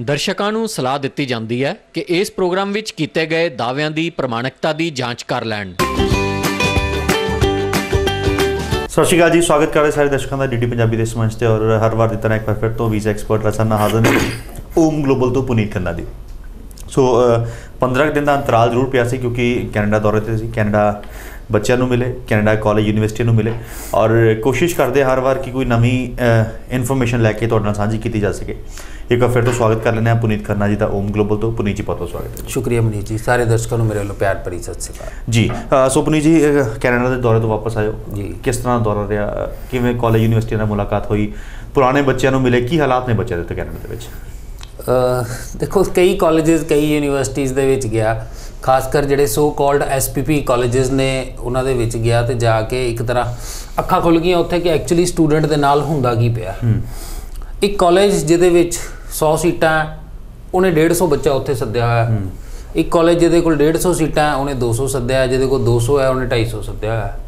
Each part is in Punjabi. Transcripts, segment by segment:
ਦਰਸ਼ਕਾਂ ਨੂੰ ਸਲਾਹ ਦਿੱਤੀ ਜਾਂਦੀ ਹੈ ਕਿ ਇਸ ਪ੍ਰੋਗਰਾਮ ਵਿੱਚ ਕੀਤੇ ਗਏ ਦਾਅਵਿਆਂ ਦੀ ਪ੍ਰਮਾਣਿਕਤਾ ਦੀ ਜਾਂਚ ਕਰ ਲੈਣ। ਸਤਿ ਸ਼੍ਰੀ ਅਕਾਲ ਜੀ ਸਵਾਗਤ ਕਰਦੇ ਸਾਰੇ ਦਰਸ਼ਕਾਂ ਦਾ ਡੀਡੀ ਪੰਜਾਬੀ ਦੇ ਇਸ ਤੇ ਔਰ ਹਰ ਵਾਰ ਦੀ ਤਰ੍ਹਾਂ ਇੱਕ ਵਾਰ ਫਿਰ ਤੋਂ ਵੀਜ਼ਾ ਐਕਸਪਰਟ ਰਸਨ ਹਾਜ਼ਰ ਨੇ ਓਮ ਗਲੋਬਲ ਤੋਂ ਪੁਨੀਤ ਖੰਨਾ ਦੀ ਸੋ ਅ, 15 ਕੁ ਦਿਨ ਦਾ ਅੰਤਰਾਲ ਜ਼ਰੂਰ ਪਿਆ ਸੀ ਕਿਉਂਕਿ ਕੈਨੇਡਾ ਦੌਰੇ ਤੇ ਸੀ। ਕੈਨੇਡਾ ਬੱਚਿਆਂ ਨੂੰ ਮਿਲੇ ਕੈਨੇਡਾ ਕਾਲਜ ਯੂਨੀਵਰਸਿਟੀ ਨੂੰ ਮਿਲੇ ਔਰ ਕੋਸ਼ਿਸ਼ ਕਰਦੇ ਹਰ ਵਾਰ ਕਿ ਕੋਈ ਨਵੀਂ ਇਨਫੋਰਮੇਸ਼ਨ ਲੈ ਕੇ ਤੁਹਾਡੇ ਨਾਲ ਸਾਂਝੀ ਕੀਤੀ ਜਾ ਸਕੇ। ਇੱਕ ਵਾਰ ਫਿਰ ਤੋਂ ਸਵਾਗਤ ਕਰ ਲੈਂਦੇ ਹਾਂ ਪੁਨੀਤ ਖੰਨਾ ਜੀ ਦਾ ਓਮ ਗਲੋਬਲ ਤੋਂ। ਪੁਨੀਤ ਜੀ ਬਹੁਤ ਬਹੁਤ ਸਵਾਗਤ ਹੈ ਸ਼ੁਕਰੀਆ ਮਨੀਸ਼ ਜੀ ਸਾਰੇ ਦਰਸ਼ਕਾਂ ਨੂੰ ਮੇਰੇ ਵੱਲੋਂ ਪਿਆਰ ਭਰੀ ਸਤਿ ਸ਼੍ਰੀ ਅਕਾਲ। ਜੀ ਸੋ ਪੁਨੀਤ ਜੀ ਕੈਨੇਡਾ ਦੇ ਦੌਰੇ ਤੋਂ ਵਾਪਸ ਆਇਓ। ਜੀ। ਕਿਸ ਤਰ੍ਹਾਂ ਦੌਰਾ ਰਿਹਾ? ਕਿਵੇਂ ਕਾਲਜ ਯੂਨੀਵਰਸਿਟੀ ਨਾਲ ਮੁਲਾਕਾਤ ਹੋਈ? ਪੁਰਾਣੇ ਬੱਚਿਆਂ ਨੂੰ ਮਿਲੇ ਕੀ ਹਾਲਾਤ ਨੇ ਬੱਚਿਆਂ ਦੇ ਉੱਤੇ ਕੈਨੇਡਾ ਦੇ ਵਿੱਚ? ਦੇਖੋ ਕਈ ਕਾਲਜਸ ਕਈ ਯੂਨੀਵਰਸਿਟੀਜ਼ ਦੇ ਵਿੱਚ ਗਿਆ। ਖਾਸ ਕਰ ਜਿਹੜੇ ਸੋ ਕਾਲਡ ਐਸਪੀਪੀ ਕਾਲਜਸ ਨੇ ਉਹਨਾਂ ਦੇ ਵਿੱਚ ਗਿਆ ਤੇ ਜਾ ਕੇ ਇੱਕ ਤਰ੍ਹਾਂ ਅੱਖਾਂ ਖੁੱਲ ਗਈਆਂ ਉੱਥੇ ਕਿ ਐਕਚੁਅਲੀ ਸਟੂਡੈਂਟ ਦੇ ਨਾਲ ਹੁੰਦਾ ਕੀ ਪਿਆ ਇੱਕ ਕਾਲਜ ਜਿਹਦੇ ਵਿੱਚ 100 ਸੀਟਾਂ ਉਹਨੇ 150 ਬੱਚਾ ਉੱਥੇ ਸੱਦਿਆ ਹੋਇਆ। ਇੱਕ ਕਾਲਜ ਜਿਹਦੇ ਕੋਲ 150 ਸੀਟਾਂ ਉਹਨੇ 200 ਸੱਦਿਆ ਜਿਹਦੇ ਕੋਲ 200 ਹੈ ਉਹਨੇ 250 ਸੱਦਿਆ ਹੋਇਆ।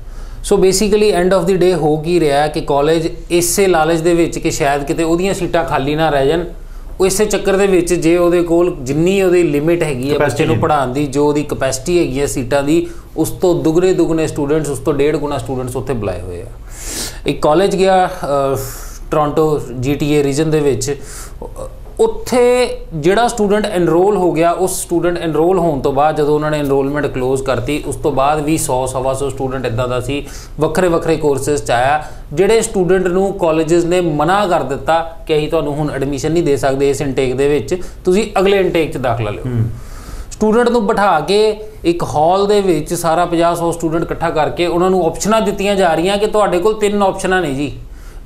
So basically end of the day ਹੋ ਕੀ ਰਿਹਾ ਕਿ ਕਾਲਜ ਇਸੇ ਲਾਲਚ ਦੇ ਵਿੱਚ ਕਿ ਸ਼ਾਇਦ ਕਿਤੇ ਉਹਦੀਆਂ ਸੀਟਾਂ ਖਾਲੀ ਨਾ ਰਹਿ ਜਾਣ ਉਹ ਇਸੇ ਚੱਕਰ ਦੇ ਵਿੱਚ ਜੇ ਉਹਦੇ ਕੋਲ ਜਿੰਨੀ ਉਹਦੀ ਲਿਮਿਟ ਹੈਗੀ ਹੈ ਬੱਚੇ ਨੂੰ। ਪੜ੍ਹਾਉਣ ਦੀ ਜੋ ਉਹਦੀ ਕਪੈਸਿਟੀ ਹੈਗੀ ਹੈ ਸੀਟਾਂ ਦੀ ਉਸ ਤੋਂ ਦੁਗਣੇ ਦੁਗਣੇ ਸਟੂਡੈਂਟਸ ਉਸ ਤੋਂ ਡੇਢ ਗੁਣਾ ਸਟੂਡੈਂਟਸ ਉੱਥੇ ਬੁਲਾਏ ਹੋਏ ਆ ਇੱਕ ਕਾਲਜ ਗਿਆ ਟੋਰਾਂਟੋ ਜੀਟੀਏ ਰੀਜਨ ਦੇ ਵਿੱਚ ਉੱਥੇ ਜਿਹੜਾ ਸਟੂਡੈਂਟ ਐਨਰੋਲ ਹੋ ਗਿਆ ਉਸ ਸਟੂਡੈਂਟ ਐਨਰੋਲ ਹੋਣ ਤੋਂ ਬਾਅਦ ਜਦੋਂ ਉਹਨਾਂ ਨੇ ਐਨਰੋਲਮੈਂਟ ক্লোਜ਼ ਕਰਤੀ ਉਸ ਤੋਂ ਬਾਅਦ ਵੀ 100 ਸਵਾ ਸੌ ਸਟੂਡੈਂਟ ਇਦਾਂ ਦਾ ਸੀ ਵੱਖਰੇ ਵੱਖਰੇ ਕੋਰਸਸ ਚ ਆਇਆ ਜਿਹੜੇ ਸਟੂਡੈਂਟ ਨੂੰ ਕਾਲਜਸ ਨੇ ਮਨਾ ਕਰ ਦਿੱਤਾ ਕਿ ਅਸੀਂ ਤੁਹਾਨੂੰ ਹੁਣ ਐਡਮਿਸ਼ਨ ਨਹੀਂ ਦੇ ਸਕਦੇ ਇਸ ਇਨਟੇਕ ਦੇ ਵਿੱਚ ਤੁਸੀਂ ਅਗਲੇ ਇਨਟੇਕ ਚ ਦਾਖਲਾ ਲਿਓ। ਸਟੂਡੈਂਟ ਨੂੰ ਬਿਠਾ ਕੇ ਇੱਕ ਹਾਲ ਦੇ ਵਿੱਚ ਸਾਰਾ 50 100 ਸਟੂਡੈਂਟ ਇਕੱਠਾ ਕਰਕੇ ਉਹਨਾਂ ਨੂੰ ਆਪਸ਼ਨਾਂ ਦਿੱਤੀਆਂ ਜਾ ਰਹੀਆਂ ਕਿ ਤੁਹਾਡੇ ਕੋਲ ਤਿੰਨ ਆਪਸ਼ਨਾਂ ਨੇ ਜੀ।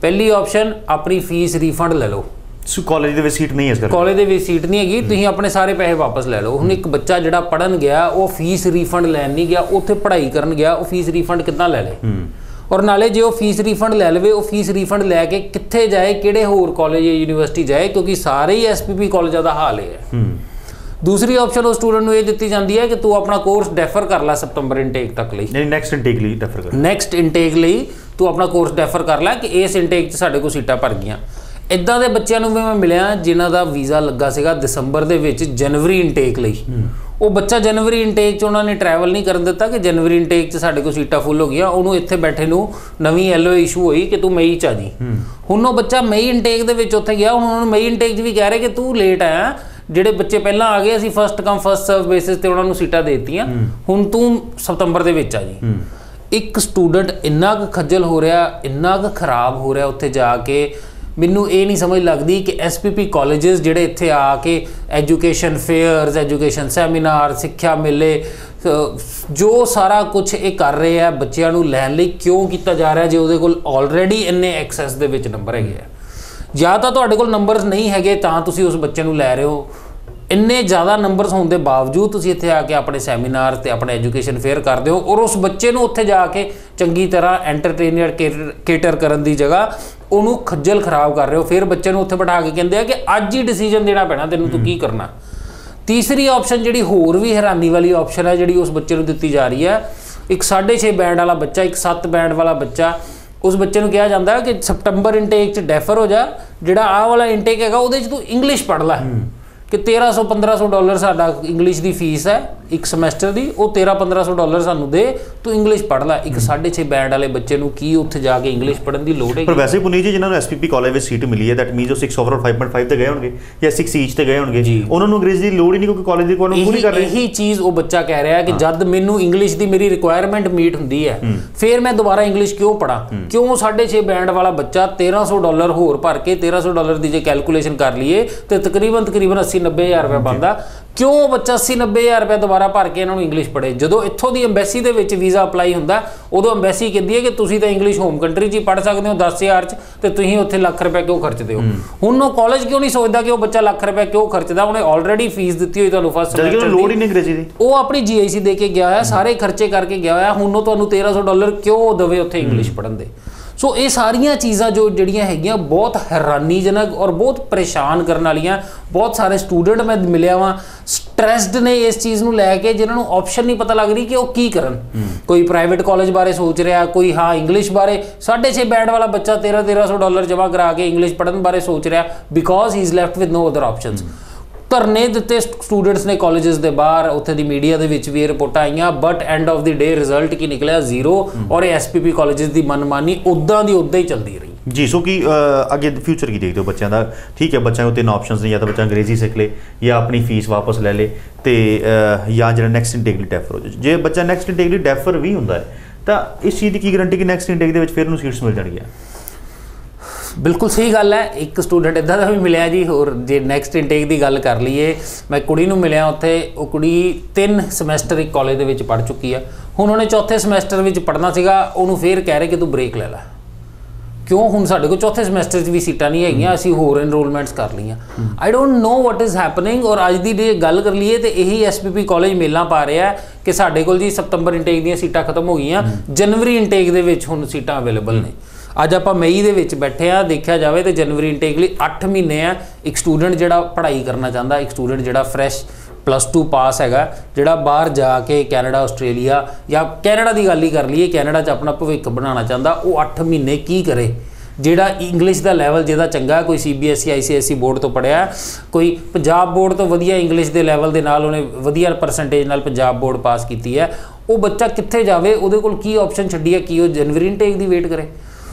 ਪਹਿਲੀ ਆਪਸ਼ਨ ਆਪਣੀ ਫੀਸ ਰੀਫੰਡ ਲੈ ਲਓ। ਸੋ ਕਾਲਜ ਦੇ ਵਿੱਚ ਸੀਟ ਨਹੀਂ ਹੈ ਇਸ ਕਰਕੇ। ਕਾਲਜ ਦੇ ਵਿੱਚ ਸੀਟ ਨਹੀਂ ਹੈਗੀ ਤੁਸੀਂ ਆਪਣੇ ਸਾਰੇ ਪੈਸੇ ਵਾਪਸ ਲੈ ਲਓ। ਹੁਣ ਇੱਕ ਬੱਚਾ ਜਿਹੜਾ ਪੜਨ ਗਿਆ ਉਹ ਫੀਸ ਰੀਫੰਡ ਲੈਣ ਨਹੀਂ ਗਿਆ ਉੱਥੇ ਪੜ੍ਹਾਈ ਕਰਨ ਗਿਆ ਉਹ ਫੀਸ ਰੀਫੰਡ ਕਿੱਦਾਂ ਲੈ ਲੇ? ਔਰ ਨਾਲੇ ਜੇ ਉਹ ਫੀਸ ਰੀਫੰਡ ਲੈ ਲਵੇ ਉਹ ਫੀਸ ਰੀਫੰਡ ਲੈ ਕੇ ਕਿੱਥੇ ਜਾਏ ਕਿਹੜੇ ਹੋਰ ਕਾਲਜ ਜਾਂ ਯੂਨੀਵਰਸਿਟੀ ਜਾਏ ਕਿਉਂਕਿ ਸਾਰੇ ਹੀ ਐਸਪੀਪੀ ਕਾਲਜਾਂ ਦਾ ਹਾਲ ਹੂੰ। ਦੂਸਰੀ ਆਪਸ਼ਨ ਉਹ ਸਟੂਡੈਂਟ ਨੂੰ ਇਹ ਦਿੱਤੀ ਜਾਂਦੀ ਹੈ ਕਿ ਤੂੰ ਆਪਣਾ ਕੋਰਸ ਡੈਫਰ ਕਰ ਲੈ ਸਤੰਬਰ ਇਨਟੇਕ ਤੱਕ ਲਈ। ਨਹੀਂ ਨੈਕਸਟ ਇਨਟੇਕ ਲਈ ਡੈਫਰ ਕਰ। ਨੈਕਸਟ ਇਨਟੇਕ ਲਈ ਤੂੰ ਆਪਣਾ ਕੋਰਸ ਡੈਫਰ ਕਰ ਲੈ ਕਿ ਇਸ ਇਨਟੇਕ 'ਚ ਸਾਡੇ ਕੋਲ ਸੀਟਾਂ ਭਰ ਗਈਆਂ। ਇਦਾਂ ਦੇ ਬੱਚਿਆਂ ਨੂੰ ਵੀ ਮੈਂ ਮਿਲਿਆ ਜਿਨ੍ਹਾਂ ਦਾ ਵੀਜ਼ਾ ਲੱਗਾ ਸੀਗਾ ਦਸੰਬਰ ਦੇ ਵਿੱਚ ਜਨਵਰੀ ਇਨਟੇਕ ਲਈ। ਉਹ ਬੱਚਾ ਜਨਵਰੀ ਇਨਟੇਕ 'ਚ ਉਹਨਾਂ ਨੇ ਟਰੈਵਲ ਨਹੀਂ ਕਰਨ ਦਿੱਤਾ ਕਿ ਜਨਵਰੀ ਇਨਟੇਕ 'ਚ ਸਾਡੇ ਕੋਲ ਸੀਟਾਂ ਫੁੱਲ ਹੋ ਗਈਆਂ। ਉਹਨੂੰ ਇੱਥੇ ਬੈਠੇ ਨੂੰ ਨਵੀਂ ਐਲਓ ਇਸ਼ੂ ਹੋਈ ਕਿ ਤੂੰ ਮਈ 'ਚ ਆ ਜੀ। ਹੁਣ ਉਹ ਬੱਚਾ ਮਈ ਇਨਟੇਕ ਦੇ ਵਿੱਚ ਉੱਥੇ ਗਿਆ। ਹੁਣ ਉਹਨਾਂ ਨੂੰ ਮਈ ਇਨਟੇਕ 'ਚ ਵੀ ਕਹਿ ਰਹੇ ਕਿ ਤੂੰ ਲੇਟ ਆਇਆ ਜਿਹੜੇ ਬੱਚੇ ਪਹਿਲਾਂ ਆ ਗਏ ਅਸੀਂ first come first serve basis ਤੇ ਉਹਨਾਂ ਨੂੰ ਸੀਟਾਂ ਦੇ ਦਿੱਤੀਆਂ। ਹੁਣ ਤੂੰ ਸਤੰਬਰ ਦੇ ਵਿੱਚ ਆ ਜੀ। ਇੱਕ ਸਟੂਡੈਂਟ ਇੰਨਾ ਕੁ ਖੱਜਲ ਹੋ ਰਿਹਾ ਇੰਨਾ ਕੁ ਖਰਾਬ ਹੋ ਰਿਹਾ ਉੱਥੇ ਜਾ ਕੇ। ਮੈਨੂੰ ਇਹ ਨਹੀਂ ਸਮਝ ਲੱਗਦੀ ਕਿ ਐਸਪੀਪੀ ਕਾਲਜਸ ਜਿਹੜੇ ਇੱਥੇ ਆ ਕੇ ਐਜੂਕੇਸ਼ਨ ਫੇਅਰਸ ਐਜੂਕੇਸ਼ਨ ਸੈਮੀਨਾਰ ਸਿੱਖਿਆ ਮੇਲੇ ਜੋ ਸਾਰਾ ਕੁਝ ਇਹ ਕਰ ਰਹੇ ਆ, ਬੱਚਿਆਂ ਨੂੰ ਲੈਣ ਲਈ ਕਿਉਂ ਕੀਤਾ ਜਾ ਰਿਹਾ ਜੇ ਉਹਦੇ ਕੋਲ ਆਲਰੇਡੀ ਇੰਨੇ ਐਕਸੈਸ ਦੇ ਵਿੱਚ ਨੰਬਰ ਹੈਗੇ ਆ? ਜਾਂ ਤਾਂ ਤੁਹਾਡੇ ਕੋਲ ਨੰਬਰਸ ਨਹੀਂ ਹੈਗੇ, ਤਾਂ ਤੁਸੀਂ ਉਸ ਬੱਚੇ ਨੂੰ ਲੈ ਰਹੇ ਹੋ। ਇੰਨੇ ਜ਼ਿਆਦਾ ਨੰਬਰਸ ਹੋਣ ਦੇ ਬਾਵਜੂਦ ਤੁਸੀਂ ਇੱਥੇ ਆ ਕੇ ਆਪਣੇ ਸੈਮੀਨਾਰ ਤੇ ਆਪਣੇ ਐਜੂਕੇਸ਼ਨ ਫੇਅਰ ਕਰਦੇ ਹੋ ਔਰ ਉਸ ਬੱਚੇ ਨੂੰ ਉੱਥੇ ਜਾ ਕੇ ਚੰਗੀ ਤਰ੍ਹਾਂ ਐਂਟਰਟੇਨਰ ਕੇਟਰ ਕਰਨ ਦੀ ਜਗ੍ਹਾ ਉਹਨੂੰ ਖੱਜਲ ਖਰਾਬ ਕਰ ਰਹੇ ਹੋ। ਫਿਰ ਬੱਚੇ ਨੂੰ ਉੱਥੇ ਬਿਠਾ ਕੇ ਕਹਿੰਦੇ ਆ ਕਿ ਅੱਜ ਹੀ ਡਿਸੀਜਨ ਦੇਣਾ ਪੈਣਾ ਤੈਨੂੰ ਤੂੰ ਕੀ ਕਰਨਾ? ਤੀਸਰੀ ਆਪਸ਼ਨ ਜਿਹੜੀ ਹੋਰ ਵੀ ਹੈਰਾਨੀ ਵਾਲੀ ਆਪਸ਼ਨ ਹੈ ਜਿਹੜੀ ਉਸ ਬੱਚੇ ਨੂੰ ਦਿੱਤੀ ਜਾ ਰਹੀ ਹੈ ਇੱਕ 6.5 ਬੈਂਡ ਵਾਲਾ ਬੱਚਾ ਇੱਕ 7 ਬੈਂਡ ਵਾਲਾ ਬੱਚਾ ਉਸ ਬੱਚੇ ਨੂੰ ਕਿਹਾ ਜਾਂਦਾ ਹੈ ਕਿ ਸਪਟੰਬਰ ਇਨਟੇਕ ਚ ਡੈਫਰ ਹੋ ਜਾ ਜਿਹੜਾ ਆਹ ਵਾਲਾ ਇਨਟੇਕ ਹੈਗਾ ਉਹਦੇ ਚ ਤੂੰ ਇੰਗਲਿਸ਼ ਪੜ੍ਹ ਲੈ। ਕਿ 1300 1500 ਡਾਲਰ ਸਾਡਾ ਇੰਗਲਿਸ਼ ਦੀ ਫੀਸ ਹੈ ਇੱਕ ਸਮੈਸਟਰ ਦੀ ਉਹ 13 1500 ਡਾਲਰ ਸਾਨੂੰ ਦੇ ਤੂੰ ਇੰਗਲਿਸ਼ ਪੜ੍ਹ ਲੈ। ਇੱਕ 6.5 ਬੈਂਡ ਵਾਲੇ ਬੱਚੇ ਨੂੰ ਕੀ ਉੱਥੇ ਜਾ ਕੇ ਇੰਗਲਿਸ਼ ਪੜ੍ਹਨ ਦੀ ਲੋੜ ਹੈ ਪਰ ਵੈਸੇ ਪੁਨੀਤ ਜੀ ਜਿਨ੍ਹਾਂ ਨੂੰ ਐਸਪੀਪੀ ਕਾਲਜ ਵਿੱਚ ਸੀਟ ਮਿਲੀ ਹੈ ਦੈਟ ਮੀਨਸ ਉਹ 6 ਓਵਰਆਲ 5.5 ਤੇ ਗਏ ਹੋਣਗੇ ਜਾਂ 6 ਈਚ ਤੇ ਗਏ ਹੋਣਗੇ। ਉਹਨਾਂ ਨੂੰ ਅੰਗਰੇਜ਼ੀ ਦੀ ਲੋੜ ਹੀ ਨਹੀਂ ਕਿਉਂਕਿ ਕਾਲਜ ਦੀ ਕੋਲ ਪੂਰੀ ਕਰ ਰਹੇ। ਇਹੀ ਚੀਜ਼ ਉਹ ਬੱਚਾ ਕਹਿ ਰਿਹਾ ਕਿ ਜਦ ਮੈਨੂੰ ਇੰਗਲਿਸ਼ ਦੀ ਮੇਰੀ ਰਿਕੁਆਇਰਮੈਂਟ ਮੀਟ ਹੁੰਦੀ ਹੈ ਫਿਰ ਮੈਂ ਦੁਬਾਰਾ ਇੰਗਲਿਸ਼ ਕਿਉਂ ਪੜਾਂ ਕਿਉਂ 6.5 ਬੈਂਡ ਵਾਲਾ ਬੱਚਾ 1300 ਡਾਲਰ ਹੋਰ ਭਰ ਕੇ 1300 ਡਾਲਰ ਦੀ ਜੇ ਕੈਲਕੂਲੇਸ਼ਨ ਕਰ ਲਈਏ ਤੇ ਤਕਰੀਬਨ ਤਕਰੀਬਨ 80 90000 ਰੁਪਏ ਬਣਦਾ। ਕਿਉਂ ਬੱਚਾ 80 90000 ਰੁਪਏ ਦੁਬਾਰਾ ਭਰ ਕੇ ਇਹਨਾਂ ਨੂੰ ਇੰਗਲਿਸ਼ ਪੜ੍ਹੇ? ਜਦੋਂ ਇੱਥੋਂ ਦੀ ਐਮਬੈਸੀ ਦੇ ਵਿੱਚ ਵੀਜ਼ਾ ਅਪਲਾਈ ਹੁੰਦਾ ਉਦੋਂ ਐਮਬੈਸੀ ਕਹਿੰਦੀ ਹੈ ਕਿ ਤੁਸੀਂ ਤਾਂ ਇੰਗਲਿਸ਼ ਹੋਮ ਕੰਟਰੀ 'ਚ ਹੀ ਪੜ੍ਹ ਸਕਦੇ ਹੋ 10000 'ਚ ਤੇ ਤੁਸੀਂ ਉੱਥੇ ਲੱਖ ਰੁਪਏ ਕਿਉਂ ਖਰਚਦੇ ਹੋ? ਹੁਣ ਉਹ ਕਾਲਜ ਕਿਉਂ ਨਹੀਂ ਸੋਚਦਾ ਕਿ ਉਹ ਬੱਚਾ ਲੱਖ ਰੁਪਏ ਕਿਉਂ ਖਰਚਦਾ? ਉਹਨੇ ਆਲਰੇਡੀ ਫੀਸ ਦਿੱਤੀ ਹੋਈ ਤੁਹਾਨੂੰ ਫਸਟ ਕਿ ਉਹਨੂੰ ਲੋੜ ਹੀ ਨਹੀਂ ਅੰਗਰੇਜ਼ੀ ਦੀ। ਉਹ ਆਪਣੀ ਜੀਆਈਸੀ ਦੇ ਕੇ ਗਿਆ ਹੋਇਆ ਸਾਰੇ ਖਰਚੇ ਕਰਕੇ ਗਿਆ ਹੋਇਆ ਹੁਣ ਉਹ ਤੁਹਾਨੂੰ 1300 ਡਾਲਰ ਕਿਉਂ ਦੇਵੇ ਉੱਥੇ ਇੰਗਲਿਸ਼ ਪੜ੍ਹਨ ਦੇ? ਸੋ ਇਹ ਸਾਰੀਆਂ ਚੀਜ਼ਾਂ ਜੋ ਜਿਹੜੀਆਂ ਹੈਗੀਆਂ ਬਹੁਤ ਹੈਰਾਨੀਜਨਕ ਔਰ ਬਹੁਤ ਪਰੇਸ਼ਾਨ ਕਰਨ ਵਾਲੀਆਂ ਬਹੁਤ ਸਾਰੇ ਸਟੂਡੈਂਟ ਮੈਂ ਮਿਲਿਆ ਵਾਂ ਸਟ੍ਰੈਸਡ ਨੇ ਇਸ ਚੀਜ਼ ਨੂੰ ਲੈ ਕੇ ਜਿਨ੍ਹਾਂ ਨੂੰ ਆਪਸ਼ਨ ਨਹੀਂ ਪਤਾ ਲੱਗ ਰਹੀ ਕਿ ਉਹ ਕੀ ਕਰਨ। ਕੋਈ ਪ੍ਰਾਈਵੇਟ ਕਾਲਜ ਬਾਰੇ ਸੋਚ ਰਿਹਾ ਕੋਈ ਹਾਂ ਇੰਗਲਿਸ਼ ਬਾਰੇ 6.5 ਬੈਂਡ ਵਾਲਾ ਬੱਚਾ 13 1300 ਡਾਲਰ ਜਮ੍ਹਾਂ ਕਰਾ ਕੇ ਇੰਗਲਿਸ਼ ਪੜ੍ਹਨ ਬਾਰੇ ਸੋਚ ਰਿਹਾ because he is left with no other options ਧਰਨੇ ਦਿੱਤੇ ਸਟੂਡੈਂਟਸ ਨੇ ਕਾਲਜਸ ਦੇ ਬਾਹਰ ਉੱਥੇ ਦੀ ਮੀਡੀਆ ਦੇ ਵਿੱਚ ਵੀ ਇਹ ਰਿਪੋਰਟਾਂ ਆਈਆਂ but end of the day result ਕੀ ਨਿਕਲਿਆ? ਜ਼ੀਰੋ ਔਰ ਇਹ ਐਸਪੀਪੀ ਕਾਲਜਸ ਦੀ ਮਨਮਾਨੀ ਉਦਾਂ ਦੀ ਉਦਾਂ ਹੀ ਚੱਲਦੀ ਰਹੀ। ਜੀ ਸੋ ਕੀ ਅੱਗੇ ਫਿਊਚਰ ਕੀ ਦੇਖਦੇ ਹੋ ਬੱਚਿਆਂ ਦਾ? ਠੀਕ ਹੈ ਬੱਚਿਆਂ ਕੋਲ ਤਿੰਨ ਆਪਸ਼ਨਸ ਨੇ ਜਾਂ ਤਾਂ ਬੱਚਾ ਅੰਗਰੇਜ਼ੀ ਸਿੱਖ ਲੇ ਜਾਂ ਆਪਣੀ ਫੀਸ ਵਾਪਸ ਲੈ ਲੇ ਤੇ ਜਾਂ ਜਿਹੜਾ ਨੈਕਸਟ ਇਨਟੇਕ ਲਈ ਡੈਫਰ ਹੋ ਜਾਏ ਜੇ ਬੱਚਾ ਨੈਕਸਟ ਇਨਟੇਕ ਲਈ ਡੈਫਰ ਵੀ ਹੁੰਦਾ ਹੈ ਤਾਂ ਇਸ ਚੀਜ਼ ਦੀ ਕੀ ਗਾਰੰਟੀ ਕਿ ਨੈਕਸਟ ਇਨਟੇਕ ਦੇ ਵਿੱਚ ਫਿਰ ਉਹਨੂੰ ਸੀਟਸ ਮਿਲ ਜਾਣਗੀਆਂ? ਬਿਲਕੁਲ ਸਹੀ ਗੱਲ ਹੈ। ਇੱਕ ਸਟੂਡੈਂਟ ਇਦਾਂ ਦਾ ਵੀ ਮਿਲਿਆ ਜੀ ਹੋਰ ਜੇ ਨੈਕਸਟ ਇਨਟੇਕ ਦੀ ਗੱਲ ਕਰ ਲਈਏ ਮੈਂ ਕੁੜੀ ਨੂੰ ਮਿਲਿਆ ਉੱਥੇ ਉਹ ਕੁੜੀ 3 ਸਮੈਸਟਰ ਇੱਕ ਕਾਲਜ ਦੇ ਵਿੱਚ ਪੜ੍ਹ ਚੁੱਕੀ ਆ। ਹੁਣ ਉਹਨੇ ਚੌਥੇ ਸਮੈਸਟਰ ਵਿੱਚ ਪੜ੍ਹਨਾ ਸੀਗਾ ਉਹਨੂੰ ਫੇਰ ਕਹਿ ਰਹੇ ਕਿ ਤੂੰ ਬ੍ਰੇਕ ਲੈ ਲੈ। ਕਿਉਂ? ਹੁਣ ਸਾਡੇ ਕੋਲ ਚੌਥੇ ਸਮੈਸਟਰ 'ਚ ਵੀ ਸੀਟਾਂ ਨਹੀਂ ਹੈਗੀਆਂ ਅਸੀਂ ਹੋਰ ਐਨਰੋਲਮੈਂਟਸ ਕਰ ਲਈਆਂ। I don't know what is happening ਔਰ ਅੱਜ ਦੀ ਡੇ ਗੱਲ ਕਰ ਲਈਏ ਤੇ ਇਹੀ ਐਸਪੀਪੀ ਕਾਲਜ ਮੇਲਾਂ ਪਾ ਰਿਹਾ ਕਿ ਸਾਡੇ ਕੋਲ ਜੀ ਸਤੰਬਰ ਇਨਟੇਕ ਦੀਆਂ ਸੀਟਾਂ ਖਤਮ ਹੋ ਗਈਆਂ। ਜਨਵਰੀ ਇਨਟੇਕ ਦੇ ਵਿੱਚ ਹੁਣ ਸੀਟਾਂ ਅਵੇਲੇਬਲ ਨੇ। ਅੱਜ ਆਪਾਂ ਮਈ ਦੇ ਵਿੱਚ ਬੈਠੇ ਆ ਦੇਖਿਆ ਜਾਵੇ ਤੇ ਜਨਵਰੀ ਇਨਟੇਕ ਲਈ 8 ਮਹੀਨੇ ਆ। ਇੱਕ ਸਟੂਡੈਂਟ ਜਿਹੜਾ ਪੜ੍ਹਾਈ ਕਰਨਾ ਚਾਹੁੰਦਾ ਇੱਕ ਸਟੂਡੈਂਟ ਜਿਹੜਾ ਫਰੈਸ਼ ਪਲੱਸ 2 ਪਾਸ ਹੈਗਾ ਜਿਹੜਾ ਬਾਹਰ ਜਾ ਕੇ ਕੈਨੇਡਾ ਆਸਟ੍ਰੇਲੀਆ ਜਾਂ ਕੈਨੇਡਾ ਦੀ ਗੱਲ ਹੀ ਕਰ ਲਈਏ ਕੈਨੇਡਾ 'ਚ ਆਪਣਾ ਭਵਿੱਖ ਬਣਾਉਣਾ ਚਾਹੁੰਦਾ ਉਹ 8 ਮਹੀਨੇ ਕੀ ਕਰੇ? ਜਿਹੜਾ ਇੰਗਲਿਸ਼ ਦਾ ਲੈਵਲ ਜਿਹਦਾ ਚੰਗਾ ਹੈ, ਕੋਈ ਸੀਬੀਐਸਈ ਆਈਸੀਐਸਈ ਬੋਰਡ ਤੋਂ ਪੜਿਆ ਕੋਈ ਪੰਜਾਬ ਬੋਰਡ ਤੋਂ ਵਧੀਆ ਇੰਗਲਿਸ਼ ਦੇ ਲੈਵਲ ਦੇ ਨਾਲ ਉਹਨੇ ਵਧੀਆ ਪਰਸੈਂਟੇਜ ਨਾਲ ਪੰਜਾਬ ਬੋਰਡ ਪਾਸ ਕੀਤੀ ਹੈ ਉਹ ਬੱਚਾ ਕਿੱਥੇ ਜਾਵੇ ਉਹਦੇ ਕੋਲ ਕੀ ਆਪਸ਼ਨ ਛੱਡੀ ਹੈ ਕੀ ਉਹ ਜਨਵਰੀ ਇਨਟੇਕ ਦੀ ਵੇਟ ਕਰੇ?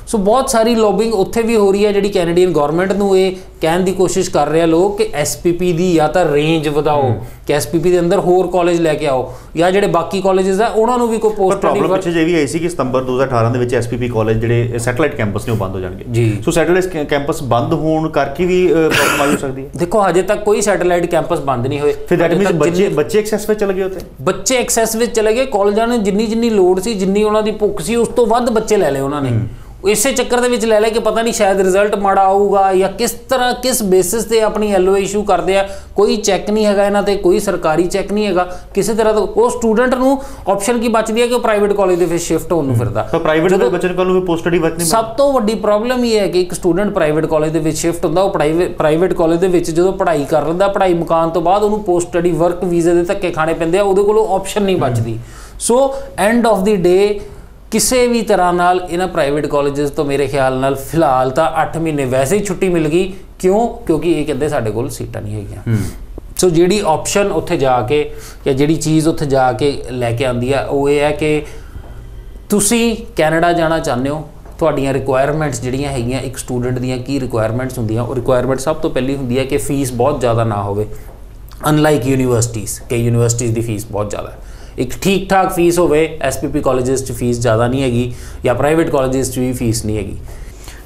ਸੋ ਬਹੁਤ ਸਾਰੀ ਲੌਬਿੰਗ ਉੱਥੇ ਵੀ ਹੋ ਰਹੀ ਹੈ ਜਿਹੜੀ ਕੈਨੇਡੀਅਨ ਗਵਰਨਮੈਂਟ ਨੂੰ ਇਹ ਕਹਿਣ ਦੀ ਕੋਸ਼ਿਸ਼ ਕਰ ਰਹੇ ਆ ਲੋਕ ਕਿ ਐਸਪੀਪੀ ਦੀ ਜਾਂ ਤਾਂ ਰੇਂਜ ਵਧਾਓ ਕਿ ਐਸਪੀਪੀ ਦੇ ਅੰਦਰ ਹੋਰ ਕਾਲਜ ਲੈ ਕੇ ਆਓ ਜਾਂ ਜਿਹੜੇ ਬਾਕੀ ਕਾਲਜਸ ਆ ਉਹਨਾਂ ਨੂੰ ਵੀ ਕੋਈ ਪੋਸਟ ਪ੍ਰੋਬਲਮ ਪਿੱਛੇ ਜੇ ਵੀ ਆਈ ਸੀ ਕਿ ਸਤੰਬਰ 2018 ਦੇ ਵਿੱਚ ਐਸਪੀਪੀ ਕਾਲਜ ਜਿਹੜੇ ਸੈਟੇਲਾਈਟ ਕੈਂਪਸ ਨੇ ਉਹ ਬੰਦ ਹੋ ਜਾਣਗੇ। ਸੋ ਸੈਟੇਲਾਈਟ ਕੈਂਪਸ ਬੰਦ ਹੋਣ ਕਰਕੇ ਵੀ ਪ੍ਰੋਬਲਮ ਆ ਜਾ ਸਕਦੀ ਹੈ। ਦੇਖੋ ਹਜੇ ਤੱਕ ਕੋਈ ਸੈਟੇਲਾਈਟ ਕੈਂਪਸ ਬੰਦ ਨਹੀਂ ਹੋਏ। ਫਿਰ ਦੈਟ ਮੀਨਸ ਬੱਚੇ ਬੱਚੇ ਐਕਸੈਸ ਵਿੱਚ ਚਲੇ ਗਏ ਉੱਥੇ? ਬੱਚੇ ਐਕਸੈਸ ਵਿੱਚ ਚਲੇ ਗਏ ਕਾਲਜਾਂ ਨੇ ਜਿੰਨੀ ਜਿੰਨੀ ਲੋਡ ਸੀ ਜਿੰਨੀ ਉਹਨਾਂ ਦੀ ਭੁੱਖ ਸੀ ਉਸ ਤੋਂ ਵੱਧ ਬੱਚੇ ਲੈ ਲਏ ਉਹਨਾਂ ਨੇ। ਇਸੇ ਚੱਕਰ ਦੇ ਵਿੱਚ ਲੈ ਲਿਆ ਕਿ ਪਤਾ ਨਹੀਂ ਸ਼ਾਇਦ ਰਿਜ਼ਲਟ ਮਾੜਾ ਆਊਗਾ ਜਾਂ ਕਿਸ ਤਰ੍ਹਾਂ ਕਿਸ ਬੇਸਿਸ ਤੇ ਆਪਣੀ ਐਲਓ ਇਸ਼ੂ ਕਰਦੇ ਆ। ਕੋਈ ਚੈੱਕ ਨਹੀਂ ਹੈਗਾ ਇਹਨਾਂ ਤੇ ਕੋਈ ਸਰਕਾਰੀ ਚੈੱਕ ਨਹੀਂ ਹੈਗਾ। ਕਿਸੇ ਤਰ੍ਹਾਂ ਦਾ ਉਹ ਸਟੂਡੈਂਟ ਨੂੰ ਆਪਸ਼ਨ ਕੀ ਬਚਦੀ ਹੈ ਕਿ ਉਹ ਪ੍ਰਾਈਵੇਟ ਕਾਲਜ ਦੇ ਵਿੱਚ ਸ਼ਿਫਟ ਹੋਣ ਨੂੰ ਫਿਰਦਾ। ਤਾਂ ਪ੍ਰਾਈਵੇਟ ਦੇ ਬੱਚੇ ਨੂੰ ਵੀ ਪੋਸਟ ਸਟੱਡੀ ਵਰਕ ਨਹੀਂ ਸਭ ਤੋਂ ਵੱਡੀ ਪ੍ਰੋਬਲਮ ਇਹ ਹੈ ਕਿ ਇੱਕ ਸਟੂਡੈਂਟ ਪ੍ਰਾਈਵੇਟ ਕਾਲਜ ਦੇ ਵਿੱਚ ਸ਼ਿਫਟ ਹੁੰਦਾ ਉਹ ਪ੍ਰਾਈਵੇਟ ਪ੍ਰਾਈਵੇਟ ਕਾਲਜ ਦੇ ਵਿੱਚ ਜਦੋਂ ਪੜ੍ਹਾਈ ਕਰ ਲੈਂਦਾ ਪੜ੍ਹਾਈ ਮੁਕਾਨ ਤੋਂ ਬਾਅਦ ਉਹਨੂੰ ਪੋਸਟ ਸਟੱਡੀ ਵਰਕ ਵੀਜ਼ੇ ਦੇ ਧੱਕੇ ਖਾਣੇ ਪੈਂਦੇ ਆ ਉਹਦੇ ਕੋਲ ਆਪਸ਼ਨ ਨਹੀਂ ਬਚਦੀ। ਸੋ ਐਂਡ ਆਫ ਦੀ ਡੇ ਕਿਸੇ ਵੀ ਤਰ੍ਹਾਂ ਨਾਲ ਇਹਨਾਂ ਪ੍ਰਾਈਵੇਟ ਕਾਲਜਸ ਤੋਂ ਮੇਰੇ ਖਿਆਲ ਨਾਲ ਫਿਲਹਾਲ ਤਾਂ 8 ਮਹੀਨੇ ਵੈਸੇ ਹੀ ਛੁੱਟੀ ਮਿਲ ਗਈ। ਕਿਉਂ? ਕਿਉਂਕਿ ਇਹ ਕਹਿੰਦੇ ਸਾਡੇ ਕੋਲ ਸੀਟਾਂ ਨਹੀਂ ਹੈਗੀਆਂ। ਸੋ ਜਿਹੜੀ ਆਪਸ਼ਨ ਉੱਥੇ ਜਾ ਕੇ ਜਾਂ ਜਿਹੜੀ ਚੀਜ਼ ਉੱਥੇ ਜਾ ਕੇ ਲੈ ਕੇ ਆਂਦੀ ਆ ਉਹ ਇਹ ਹੈ ਕਿ ਤੁਸੀਂ ਕੈਨੇਡਾ ਜਾਣਾ ਚਾਹੁੰਦੇ ਹੋ ਤੁਹਾਡੀਆਂ ਰਿਕੁਆਇਰਮੈਂਟਸ ਜਿਹੜੀਆਂ ਹੈਗੀਆਂ ਇੱਕ ਸਟੂਡੈਂਟ ਦੀਆਂ ਕੀ ਰਿਕੁਆਇਰਮੈਂਟਸ ਹੁੰਦੀਆਂ ਉਹ ਰਿਕੁਆਇਰਮੈਂਟ ਸਭ ਤੋਂ ਪਹਿਲੀ ਹੁੰਦੀ ਹੈ ਕਿ ਫੀਸ ਬਹੁਤ ਜ਼ਿਆਦਾ ਨਾ ਹੋਵੇ। ਅਨਲਾਈਕ ਯੂਨੀਵਰਸਿਟੀਜ਼ ਕਈ ਯੂਨੀਵਰਸਿਟੀਜ਼ ਦੀ ਫੀਸ ਬਹੁਤ ਜ਼ਿਆਦਾ ਹੈ। ਇੱਕ ਠੀਕ ਠਾਕ ਫੀਸ ਹੋਵੇ ਐਸਪੀਪੀ ਕਾਲਜਸ 'ਚ ਫੀਸ ਜ਼ਿਆਦਾ ਨਹੀਂ ਹੈਗੀ ਜਾਂ ਪ੍ਰਾਈਵੇਟ ਕਾਲਜਸ 'ਚ ਵੀ ਫੀਸ ਨਹੀਂ ਹੈਗੀ।